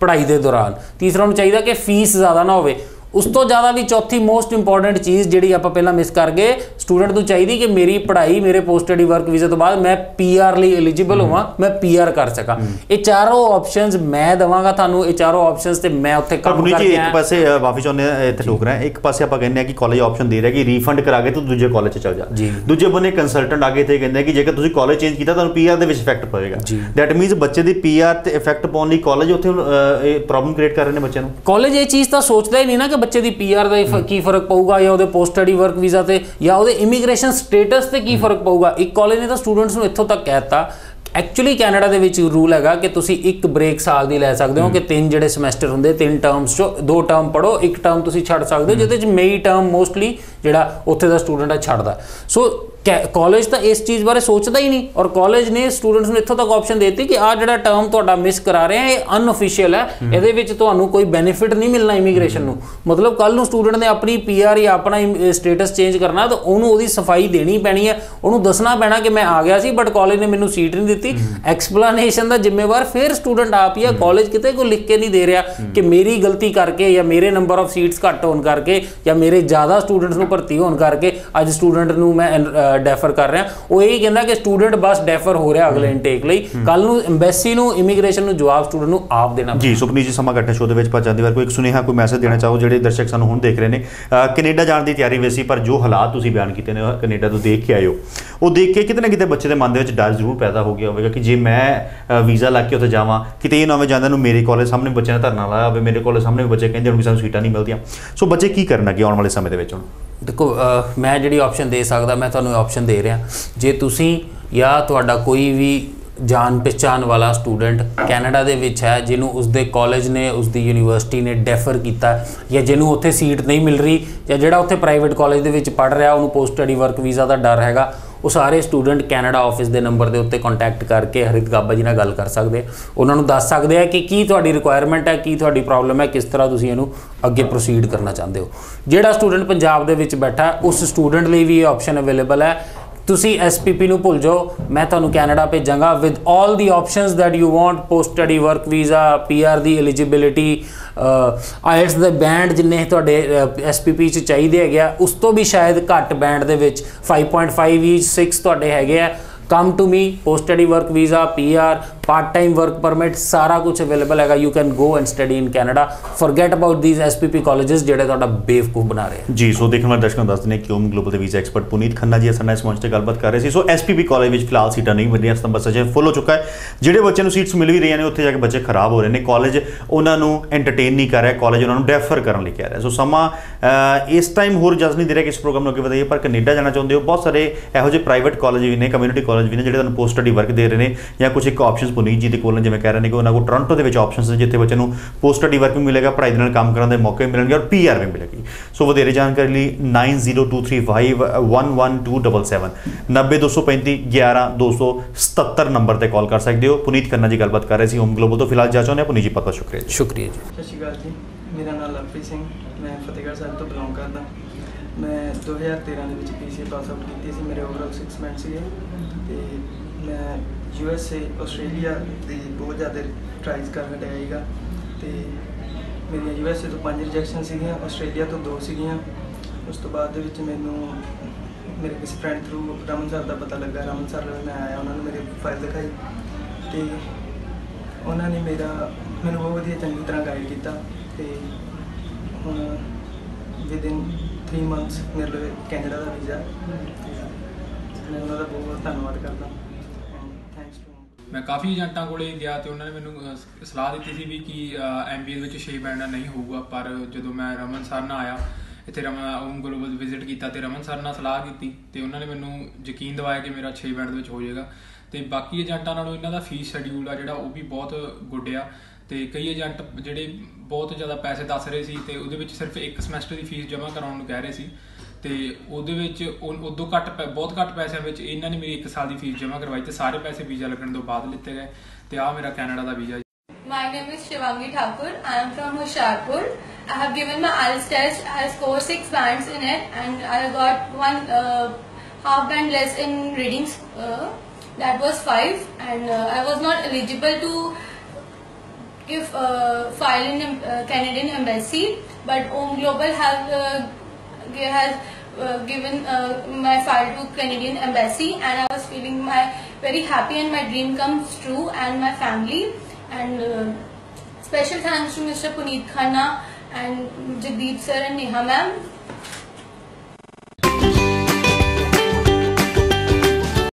ਪੜ੍ਹਾਈ ਦੇ ਦੌਰਾਨ। ਤੀਸਰਾ ਉਹਨੂੰ ਚਾਹੀਦਾ ਕਿ ਫੀਸ ਜ਼ਿਆਦਾ ਨਾ ਹੋਵੇ। ਉਸ ਤੋਂ ਜ਼ਿਆਦਾ ਵੀ ਚੌਥੀ ਮੋਸਟ ਇੰਪੋਰਟੈਂਟ ਚੀਜ਼ ਜਿਹੜੀ ਆਪਾਂ ਪਹਿਲਾਂ ਮਿਸ ਕਰ ਗਏ ਸਟੂਡੈਂਟ ਨੂੰ ਚਾਹੀਦੀ ਕਿ ਮੇਰੀ ਪੜ੍ਹਾਈ ਮੇਰੇ ਪੋਸਟ ਸਟੱਡੀ ਵਰਕ ਵੀਜ਼ਾ ਤੋਂ ਬਾਅਦ ਮੈਂ ਪੀਆਰ ਲਈ ਐਲੀਜੀਬਲ ਹੋਵਾਂ ਮੈਂ ਪੀਆਰ ਕਰ ਸਕਾਂ। ਇਹ ਚਾਰੋਂ ਆਪਸ਼ਨਸ ਮੈਂ ਦਵਾਂਗਾ ਤੁਹਾਨੂੰ ਇਹ ਚਾਰੋਂ ਆਪਸ਼ਨਸ ਤੇ ਮੈਂ ਉੱਥੇ ਕੰਮ ਕਰਕੇ ਇੱਕ ਪਾਸੇ ਆਉਂਦੇ ਆ ਇੱਥੇ ਟੋਕ ਰਹੇ ਇੱਕ ਪਾਸੇ ਆਪਾਂ ਕਹਿੰਦੇ ਆ ਕਿ ਕਾਲਜ ਆਪਸ਼ਨ ਦੇ ਰਿਹਾ ਕਿ ਰੀਫੰਡ ਕਰਾ ਕੇ ਤੂੰ ਦੂਜੇ ਕਾਲਜ 'ਚ ਚਲ ਜਾ। ਦੂਜੇ ਬੰਨੇ ਕੰਸਲਟੈਂਟ ਆ ਕੇ ਇੱਥੇ ਕਹਿੰਦੇ ਕਿ ਜੇਕਰ ਤੁਸੀਂ ਕਾਲਜ ਚੇਂਜ ਕੀਤਾ ਤੁਹਾਨੂੰ ਪੀਆਰ ਦੇ ਵਿੱਚ ਇਫੈਕਟ ਪਵੇਗਾ। ਦੈਟ ਮੀਨਸ ਬੱਚੇ ਦੀ ਪੀਆਰ ਤੇ ਇਫੈਕਟ ਪਾਉਣ ਲਈ ਕਾਲਜ ਉੱਥੇ ਇਹ ਪ੍ਰੋਬਲਮ ਕ੍ਰੀਏਟ ਕਰ ਰਹੇ ਨੇ ਬੱਚਿਆਂ ਨੂੰ। ਕਾਲਜ ਇਹ ਚੀਜ਼ ਤਾਂ ਸੋਚਦਾ ਹੀ ਨਹੀਂ ਨਾ ਕਿ ਬੱਚੇ ਦੀ ਪੀਆਰ ਦਾ ਕੀ ਫ਼ਰਕ ਪਊਗਾ ਜਾਂ ਉਹਦੇ ਪੋਸਟ ਸਟੱਡੀ ਵਰਕ ਵੀਜ਼ਾ ਤੇ ਜਾਂ ਉਹਦੇ ਇਮੀਗ੍ਰੇਸ਼ਨ ਸਟੇਟਸ ਤੇ ਕੀ ਫ਼ਰਕ ਪਊਗਾ? ਇੱਕ ਕਾਲਜ ਨੇ ਤਾਂ ਸਟੂਡੈਂਟਸ ਨੂੰ ਇੱਥੋਂ ਤੱਕ ਕਹਿਤਾ ਐਕਚੁਅਲੀ ਕੈਨੇਡਾ ਦੇ ਵਿੱਚ ਰੂਲ ਹੈਗਾ ਕਿ ਤੁਸੀਂ ਇੱਕ ਬ੍ਰੇਕ ਸਾਲ ਦੀ ਲੈ ਸਕਦੇ ਹੋ ਕਿ ਤਿੰਨ ਜਿਹੜੇ ਸਮੈਸਟਰ ਹੁੰਦੇ ਤਿੰਨ ਟਰਮਸ ਚੋਂ ਦੋ ਟਰਮ ਪੜੋ ਇੱਕ ਟਰਮ ਤੁਸੀਂ ਛੱਡ ਸਕਦੇ ਹੋ ਜਿਹਦੇ ਚ ਮੇਈ ਟਰਮ ਮੋਸਟਲੀ ਜਿਹੜਾ ਉੱਥੇ ਦਾ ਸਟੂਡੈਂਟ ਹੈ ਛੱਡਦਾ। ਸੋ ਕਾਲਜ ਤਾਂ ਇਸ ਚੀਜ਼ ਬਾਰੇ ਸੋਚਦਾ ਹੀ ਨਹੀਂ ਔਰ ਕਾਲਜ ਨੇ ਸਟੂਡੈਂਟਸ ਨੂੰ ਇੱਥੋਂ ਤੱਕ ਆਪਸ਼ਨ ਦਿੱਤੀ ਕਿ ਆ ਜਿਹੜਾ ਟਰਮ ਤੁਹਾਡਾ ਮਿਸ ਕਰਾ ਰਹੇ ਆ ਇਹ ਅਨਅਫੀਸ਼ੀਅਲ ਹੈ। ਇਹਦੇ ਵਿੱਚ ਤੁਹਾਨੂੰ ਕੋਈ ਬੈਨੀਫਿਟ ਨਹੀਂ ਮਿਲਣਾ ਇਮੀਗ੍ਰੇਸ਼ਨ ਨੂੰ। ਮਤਲਬ ਕੱਲ ਨੂੰ ਸਟੂਡੈਂਟ ਨੇ ਆਪਣੀ ਪੀਆਰ ਜਾਂ ਆਪਣਾ ਸਟੇਟਸ ਚੇਂਜ ਕਰਨਾ ਤਾਂ ਉਹਨੂੰ ਉਹਦੀ ਸਫ਼ਾਈ ਦੇਣੀ ਪੈਣੀ ਹੈ। ਉਹਨੂੰ ਦੱਸਣਾ ਪੈਣਾ ਕਿ ਮੈਂ ਆ ਗਿਆ ਸੀ ਬਟ ਕਾਲਜ ਨੇ ਮੈਨੂੰ ਸੀਟ ਨਹੀਂ ਦਿੱਤੀ ਐਕਸਪਲੇਨੇਸ਼ਨ ਦਾ ਜ਼ਿੰਮੇਵਾਰ ਫਿਰ ਸਟੂਡੈਂਟ ਆਪ ਹੀ ਆ। ਕਾਲਜ ਕਿਤੇ ਕੋਈ ਲਿਖ ਕੇ ਨਹੀਂ ਦੇ ਰਿਹਾ ਕਿ ਮੇਰੀ ਗਲਤੀ ਕਰਕੇ ਜਾਂ ਮੇਰੇ ਨੰਬਰ ਆਫ ਸੀਟਸ ਘੱਟ ਹੋਣ ਕਰਕੇ ਜਾਂ ਮੇਰੇ ਜ਼ਿਆਦਾ ਸਟੂਡੈਂਟਸ ਨੂੰ ਭਰਤੀ ਹੋਣ ਕਰਕੇ ਅੱਜ ਸਟੂਡੈਂਟ ਨੂੰ ਮੈਂ ਡੈਫਰ ਕਰ ਰਿਹਾ। ਉਹ ਇਹ ਕਹਿੰਦਾ ਕਿ ਸਟੂਡੈਂਟ ਬਸ ਡੈਫਰ ਹੋ ਰਿਹਾ ਅਗਲੇ ਇਨਟੇਕ ਲਈ। ਕੱਲ ਨੂੰ ਐਮਬੈਸੀ ਨੂੰ ਇਮੀਗ੍ਰੇਸ਼ਨ ਨੂੰ ਜਵਾਬ ਸਟੂਡੈਂਟ ਨੂੰ ਆਪ ਦੇਣਾ ਜੀ ਸੁਪਨੀ ਜੀ ਸਮਾਂ ਘੱਟੇ ਸ਼ੋਅ ਦੇ ਵਿੱਚ ਜਾਂਦੀ ਵਾਰ ਕੋਈ ਇੱਕ ਸੁਨੇਹਾ ਕੋਈ ਮੈਸੇਜ ਦੇਣਾ ਚਾਹੋ ਜਿਹੜੇ ਦਰਸ਼ਕ ਸਾਨੂੰ ਹੁਣ ਦੇਖ ਰਹੇ ਨੇ? ਕੈਨੇਡਾ ਜਾਣ ਦੀ ਤਿਆਰੀ ਵਿੱਚ ਸੀ ਪਰ ਜੋ ਹਾਲਾਤ ਤੁਸੀਂ ਬਿਆਨ ਕੀਤੇ ਨੇ ਕੈਨੇਡਾ ਤੋਂ ਦੇਖ ਕੇ ਹੋ ਉਹ ਦੇਖ ਕੇ ਕਿਤੇ ਨਾ ਕਿਤੇ ਬੱਚੇ ਦੇ ਮਨ ਦੇ ਵਿੱਚ ਡਰ ਜ਼ਰੂਰ ਪੈਦਾ ਹੋ ਗਿਆ ਹੋਵੇਗਾ ਕਿ ਜੇ ਮੈਂ ਵੀਜ਼ਾ ਲਾ ਕੇ ਉੱਥੇ ਜਾਵਾਂ, ਕਿਤੇ ਇਹ ਨਾ ਹੋਵੇ ਜਾਂਦਿਆਂ ਨੂੰ ਮੇਰੇ ਕਾਲਜ ਸਾਹਮਣੇ ਬੱਚਿਆਂ ਨੇ ਧਰਨਾ ਲਾਇਆ ਹੋਵੇ, ਮੇਰੇ ਕਾਲਜ ਸਾਹਮਣੇ ਬੱਚੇ ਕਹਿੰਦੇ ਹੁਣ ਵੀ ਸਾਨੂੰ ਸੀਟਾਂ ਨਹੀਂ ਮਿਲਦੀਆਂ। ਸੋ ਬੱਚੇ ਕੀ ਕਰਨ ਅੱਗੇ ਆਉਣ ਵਾਲੇ ਸਮੇਂ ਦੇ ਵਿੱਚ ਹੁਣ? ਦੇਖੋ ਮੈਂ ਜਿਹੜੀ ਆਪਸ਼ਨ ਦੇ ਸਕਦਾ, ਮੈਂ ਤੁਹਾਨੂੰ ਆਪਸ਼ਨ ਦੇ ਰਿਹਾ। ਜੇ ਤੁਸੀਂ ਜਾਂ ਤੁਹਾਡਾ ਕੋਈ ਵੀ ਜਾਣ ਪਛਾਣ ਵਾਲਾ ਸਟੂਡੈਂਟ ਕੈਨੇਡਾ ਦੇ ਵਿੱਚ ਹੈ, ਜਿਹਨੂੰ ਉਸਦੇ ਕਾਲਜ ਨੇ, ਉਸਦੀ ਯੂਨੀਵਰਸਿਟੀ ਨੇ ਡੈਫਰ ਕੀਤਾ, ਜਾਂ ਜਿਹਨੂੰ ਉੱਥੇ ਸੀਟ ਨਹੀਂ ਮਿਲ ਰਹੀ, ਜਾਂ ਜਿਹੜਾ ਉੱਥੇ ਪ੍ਰਾਈਵੇਟ ਕਾਲਜ ਦੇ ਵਿੱਚ ਪੜ ਰਿਹਾ, ਉਹਨੂੰ ਪੋਸਟ ਸਟੱਡੀ ਵਰਕ ਵੀਜ਼ਾ ਦਾ ਡਰ ਹੈਗਾ ਉਹ ਸਾਰੇ ਸਟੂਡੈਂਟ ਕੈਨੇਡਾ ਆਫਿਸ ਦੇ ਨੰਬਰ ਦੇ ਉੱਤੇ ਕੰਟੈਕਟ ਕਰਕੇ ਹਰਿਤ ਗਾਬਾ ਜੀ ਨਾਲ ਗੱਲ ਕਰ ਸਕਦੇ ਉਹਨਾਂ ਨੂੰ ਦੱਸ ਸਕਦੇ ਆ ਕਿ ਕੀ ਤੁਹਾਡੀ ਰਿਕੁਆਇਰਮੈਂਟ ਹੈ, ਕੀ ਤੁਹਾਡੀ ਪ੍ਰੋਬਲਮ ਹੈ, ਕਿਸ ਤਰ੍ਹਾਂ ਤੁਸੀਂ ਇਹਨੂੰ ਅੱਗੇ ਪ੍ਰੋਸੀਡ ਕਰਨਾ ਚਾਹੁੰਦੇ ਹੋ। ਜਿਹੜਾ ਸਟੂਡੈਂਟ ਪੰਜਾਬ ਦੇ ਵਿੱਚ ਬੈਠਾ, ਉਸ ਸਟੂਡੈਂਟ ਲਈ ਵੀ ਇਹ ਆਪਸ਼ਨ ਅਵੇਲੇਬਲ ਹੈ। ਤੁਸੀਂ ਐਸਪੀਪੀ ਨੂੰ ਭੁੱਲ ਜਾਓ, ਮੈਂ ਤੁਹਾਨੂੰ Canada ਭੇਜਾਂਗਾ with 올 the options that you want post study work visa PR the eligibility IELTS ਦੇ ਬੈਂਡ ਜਿੰਨੇ ਤੁਹਾਡੇ ਐਸਪੀਪੀ ਚ ਚਾਹੀਦੇ ਹੈਗੇ ਆ, ਉਸ ਤੋਂ ਵੀ ਸ਼ਾਇਦ ਘੱਟ ਬੈਂਡ ਦੇ ਵਿੱਚ 5.5 ਵੀ 6 ਤੁਹਾਡੇ ਹੈਗੇ ਆ। Come to me post study work visa PR part time work permit ਸਾਰਾ ਕੁਝ ਅਵੇਲੇਬਲ ਹੈਗਾ। You can go and study in Canada forget about these SPP colleges ਜਿਹੜੇ ਤੁਹਾਡਾ ਬੇਵਕੂਫ ਬਣਾ ਰਹੇ ਜੀ, ਸੋ ਦੇਖਣ ਵਾਲੇ ਦਰਸ਼ਕਾਂ ਨੂੰ ਦੱਸ ਦਿੰਦੇ ਕਿ ਓਮ ਗਲੋਬਲ ਦੇ ਵੀਜ਼ਾ ਐਕਸਪਰਟ ਪੁਨੀਤ ਖੰਨਾ ਜੀ ਅਸਾਂ ਇਸ ਮੰਚ ਤੇ ਗੱਲਬਾਤ ਕਰ ਰਹੇ ਸੀ। ਸੋ ਐਸਪੀਪੀ ਕਾਲਜ ਵਿੱਚ ਫਿਲਹਾਲ ਸੀਟਾਂ ਨਹੀਂ ਮਿਲ ਰਹੀਆਂ ਸਤੰਬਰ ਸਜੇ ਫੁੱਲ ਹੋ ਚੁੱਕਾ ਹੈ। ਜਿਹੜੇ ਬੱਚਿਆਂ ਨੂੰ ਸੀਟਸ ਮਿਲ ਵੀ ਰਹੀਆਂ ਨੇ, ਉੱਥੇ ਜਾ ਕੇ ਬੱਚੇ ਖਰਾਬ ਹੋ ਰਹੇ ਨੇ। ਕਾਲਜ ਉਹਨਾਂ ਨੂੰ ਐਂਟਰਟੇਨ ਨਹੀਂ ਕਰ ਰਿਹਾ ਕਾਲਜ ਉਹਨਾਂ ਨੂੰ ਡੈਫਰ ਕਰਨ ਲਈ ਕਹਿ ਰਿਹਾ। ਸੋ ਸਮਾਂ ਇਸ ਟਾਈਮ ਹੋਰ ਜਜ਼ ਨਹੀਂ ਦੇ ਰਿਹਾ ਕਿ ਇਸ ਪ੍ਰੋਗਰਾਮ ਨੂੰ ਅੱਗੇ ਵਧਾਈਏ, ਪਰ ਕੈਨੇਡਾ ਜਾਣਾ ਚਾਹੁੰਦੇ ਹੋ। ਬਹੁਤ ਸਾਰੇ ਇਹੋ ਜਿਹੇ ਪ੍ਰਾਈਵੇਟ ਕਾਲਜ ਵੀ ਨੇ ਕਮਿਊਨਿਟੀ ਕਾਲਜ ਵੀ ਨੇ, ਜਿਹੜੇ ਤੁਹਾਨੂੰ ਪੋਸਟ ਸਟੱਡੀ ਵਰਕ ਦੇ ਰਹੇ ਨੇ ਜਾਂ ਕੁਝ ਇੱਕ ਆਪਸ਼ਨਸ ਪੁਨੀਤ ਜੀ ਦੇ ਕੋਲ ਜਿਵੇਂ ਕਹਿ ਰਹੇ ਨੇ ਕਿ ਉਹਨਾਂ ਕੋਲ ਟੋਰਾਂਟੋ ਦੇ ਵਿੱਚ ਆਪਸ਼ਨਸ ਨੇ ਜਿੱਥੇ ਬੱਚੇ ਨੂੰ ਪੋਸਟ ਸਟੱਡੀ ਵਰਕ ਵੀ ਮਿਲੇਗਾ ਪੜ੍ਹਾਈ ਦੇ ਨਾਲ ਕੰਮ ਕਰਨ ਦੇ ਮੌਕੇ ਵੀ ਮਿਲਣਗੇ ਔਰ ਪੀਆਰ ਵੀ ਮਿਲੇਗੀ। ਸੋ ਵਧੇਰੇ ਜਾਣਕਾਰੀ ਲਈ 9023511277 90235 11277 ਨੰਬਰ ਤੇ ਕਾਲ ਕਰ ਸਕਦੇ ਹੋ। ਪੁਨੀਤ ਖੰਨਾ ਜੀ ਗੱਲਬਾਤ ਕਰ ਰਹੇ ਸੀ ਹੋਮ ਗਲੋਬਲ ਤੋਂ। ਫਿਲਹਾਲ ਜਾ ਚਾਹੁੰਦੇ ਹਾਂ ਪੁਨੀਤ ਜੀ ਬਹੁਤ ਬਹੁਤ ਸ਼ੁਕਰੀਆ ਜੀ। ਸ਼ੁਕਰੀਆ ਜੀ। ਸਤਿ ਸ਼੍ਰੀ ਅਕਾਲ ਜੀ। ਮੇਰਾ ਨਾਮ ਲਵਪ੍ਰੀਤ ਸਿੰਘ ਮੈਂ ਫਤਿਹਗੜ੍ਹ ਸਾਹਿਬ ਤੋਂ ਬਿਲੋਂਗ ਕਰਦਾ। ਮੈਂ 2013 ਦੇ ਵਿੱਚ ਪੀਸੀਏ ਪਾਸ ਆਊਟ ਕੀਤੀ ਸੀ ਮੇਰੇ ਓਵਰਆਲ 6 ਮਿੰਟ ਸੀਗੇ। ਤੇ ਮੈਂ ਯੂ ਐਸ ਏ ਆਸਟ੍ਰੇਲੀਆ ਦੀ ਬਹੁਤ ਜ਼ਿਆਦਾ ਟਰਾਈਜ਼ ਕਰਨ ਡਿਆ ਸੀਗਾ ਤੇ ਮੇਰੀਆਂ ਯੂ ਐਸ ਏ ਤੋਂ ਪੰਜ ਰਿਜੈਕਸ਼ਨ ਸੀਗੀਆਂ ਆਸਟ੍ਰੇਲੀਆ ਤੋਂ ਦੋ ਸੀਗੀਆਂ। ਉਸ ਤੋਂ ਬਾਅਦ ਦੇ ਵਿੱਚ ਮੈਨੂੰ ਮੇਰੇ ਕਿਸੇ ਫਰੈਂਡ ਥਰੂ ਰਮਨ ਸਰ ਦਾ ਪਤਾ ਲੱਗਾ। ਰਮਨ ਸਰ ਮੈਂ ਆਇਆ ਉਹਨਾਂ ਨੂੰ ਮੇਰੀ ਫਾਈਲ ਦਿਖਾਈ ਤੇ ਉਹਨਾਂ ਨੇ ਮੇਰਾ ਮੈਨੂੰ ਬਹੁਤ ਵਧੀਆ ਚੰਗੀ ਤਰ੍ਹਾਂ ਗਾਈਡ ਕੀਤਾ ਤੇ ਹੁਣ ਵਿਦਿਨ 3 ਮੰਥਸ ਮੇਰੇ ਲਈ ਕੈਨੇਡਾ ਦਾ ਵੀਜ਼ਾ ਮੈਂ ਉਹਨਾਂ ਦਾ ਬਹੁਤ ਬਹੁਤ ਧੰਨਵਾਦ ਕਰਦਾ। ਮੈਂ ਕਾਫੀ ਏਜੰਟਾਂ ਕੋਲੇ ਗਿਆ ਤੇ ਉਹਨਾਂ ਨੇ ਮੈਨੂੰ ਸਲਾਹ ਦਿੱਤੀ ਸੀ ਵੀ ਕਿ ਐਮਬੀਏ ਵਿੱਚ 6 ਬੈਂਡ ਨਹੀਂ ਹੋਊਗਾ, ਪਰ ਜਦੋਂ ਮੈਂ ਰਮਨ ਸਰ ਨਾਲ ਆਇਆ, ਇੱਥੇ ਰਮਨ ਓਮ ਗਲੋਬਲ ਵਿਜ਼ਿਟ ਕੀਤਾ ਤੇ ਰਮਨ ਸਰ ਨਾਲ ਸਲਾਹ ਕੀਤੀ ਤੇ ਉਹਨਾਂ ਨੇ ਮੈਨੂੰ ਯਕੀਨ ਦਿਵਾਇਆ ਕਿ ਮੇਰਾ 6 ਬੈਂਡ ਦੇ ਵਿੱਚ ਹੋ ਜਾਏਗਾ। ਤੇ ਬਾਕੀ ਏਜੰਟਾਂ ਨਾਲੋਂ ਇਹਨਾਂ ਦਾ ਫੀਸ ਸ਼ੈਡਿਊਲ ਆ ਜਿਹੜਾ, ਉਹ ਵੀ ਬਹੁਤ ਗੁੱਡ ਆ ਤੇ ਕਈ ਏਜੰਟ ਜਿਹੜੇ ਬਹੁਤ ਜ਼ਿਆਦਾ ਪੈਸੇ ਦੱਸ ਰਹੇ ਸੀ ਤੇ ਉਹਦੇ ਵਿੱਚ ਸਿਰਫ ਇੱਕ ਸਮੈਸਟਰ ਦੀ ਫੀਸ ਜਮ੍ਹਾਂ ਕਰਾਉਣ ਨੂੰ ਕਹਿ ਰਹੇ ਸੀ। ਤੇ ਉਹਦੇ ਵਿੱਚ ਉਹ- ਉਦੋਂ ਘੱਟ ਪੈ- ਬਹੁਤ ਘੱਟ ਪੈਸਿਆਂ ਵਿੱਚ ਇਹਨਾਂ ਨੇ ਮੇਰੀ 1 ਸਾਲ ਦੀ ਫੀਸ ਜਮ੍ਹਾਂ ਕਰਵਾਈ ਤੇ ਸਾਰੇ ਪੈਸੇ ਵੀਜ਼ਾ ਲੱਗਣ ਤੋਂ ਬਾਅਦ ਲਿੱਤੇ ਗਏ ਤੇ ਆ ਮੇਰਾ Canada the visa My name is Shivangi Thakur. I am from Hoshiarpur. I have given my IELTS test. I scored six bands in it, and I got one uh, half band less in readings. Uh, that was five, and uh, I was not eligible to give uh, file in uh, Canadian embassy, but Om Global have uh, gi- has uh, given uh, my file to Canadian embassy, and I was feeling my very happy and my dream comes true, and my family, and uh, special thanks to Mr. Puneet Khanna and Jagdeep sir and Neha ma'am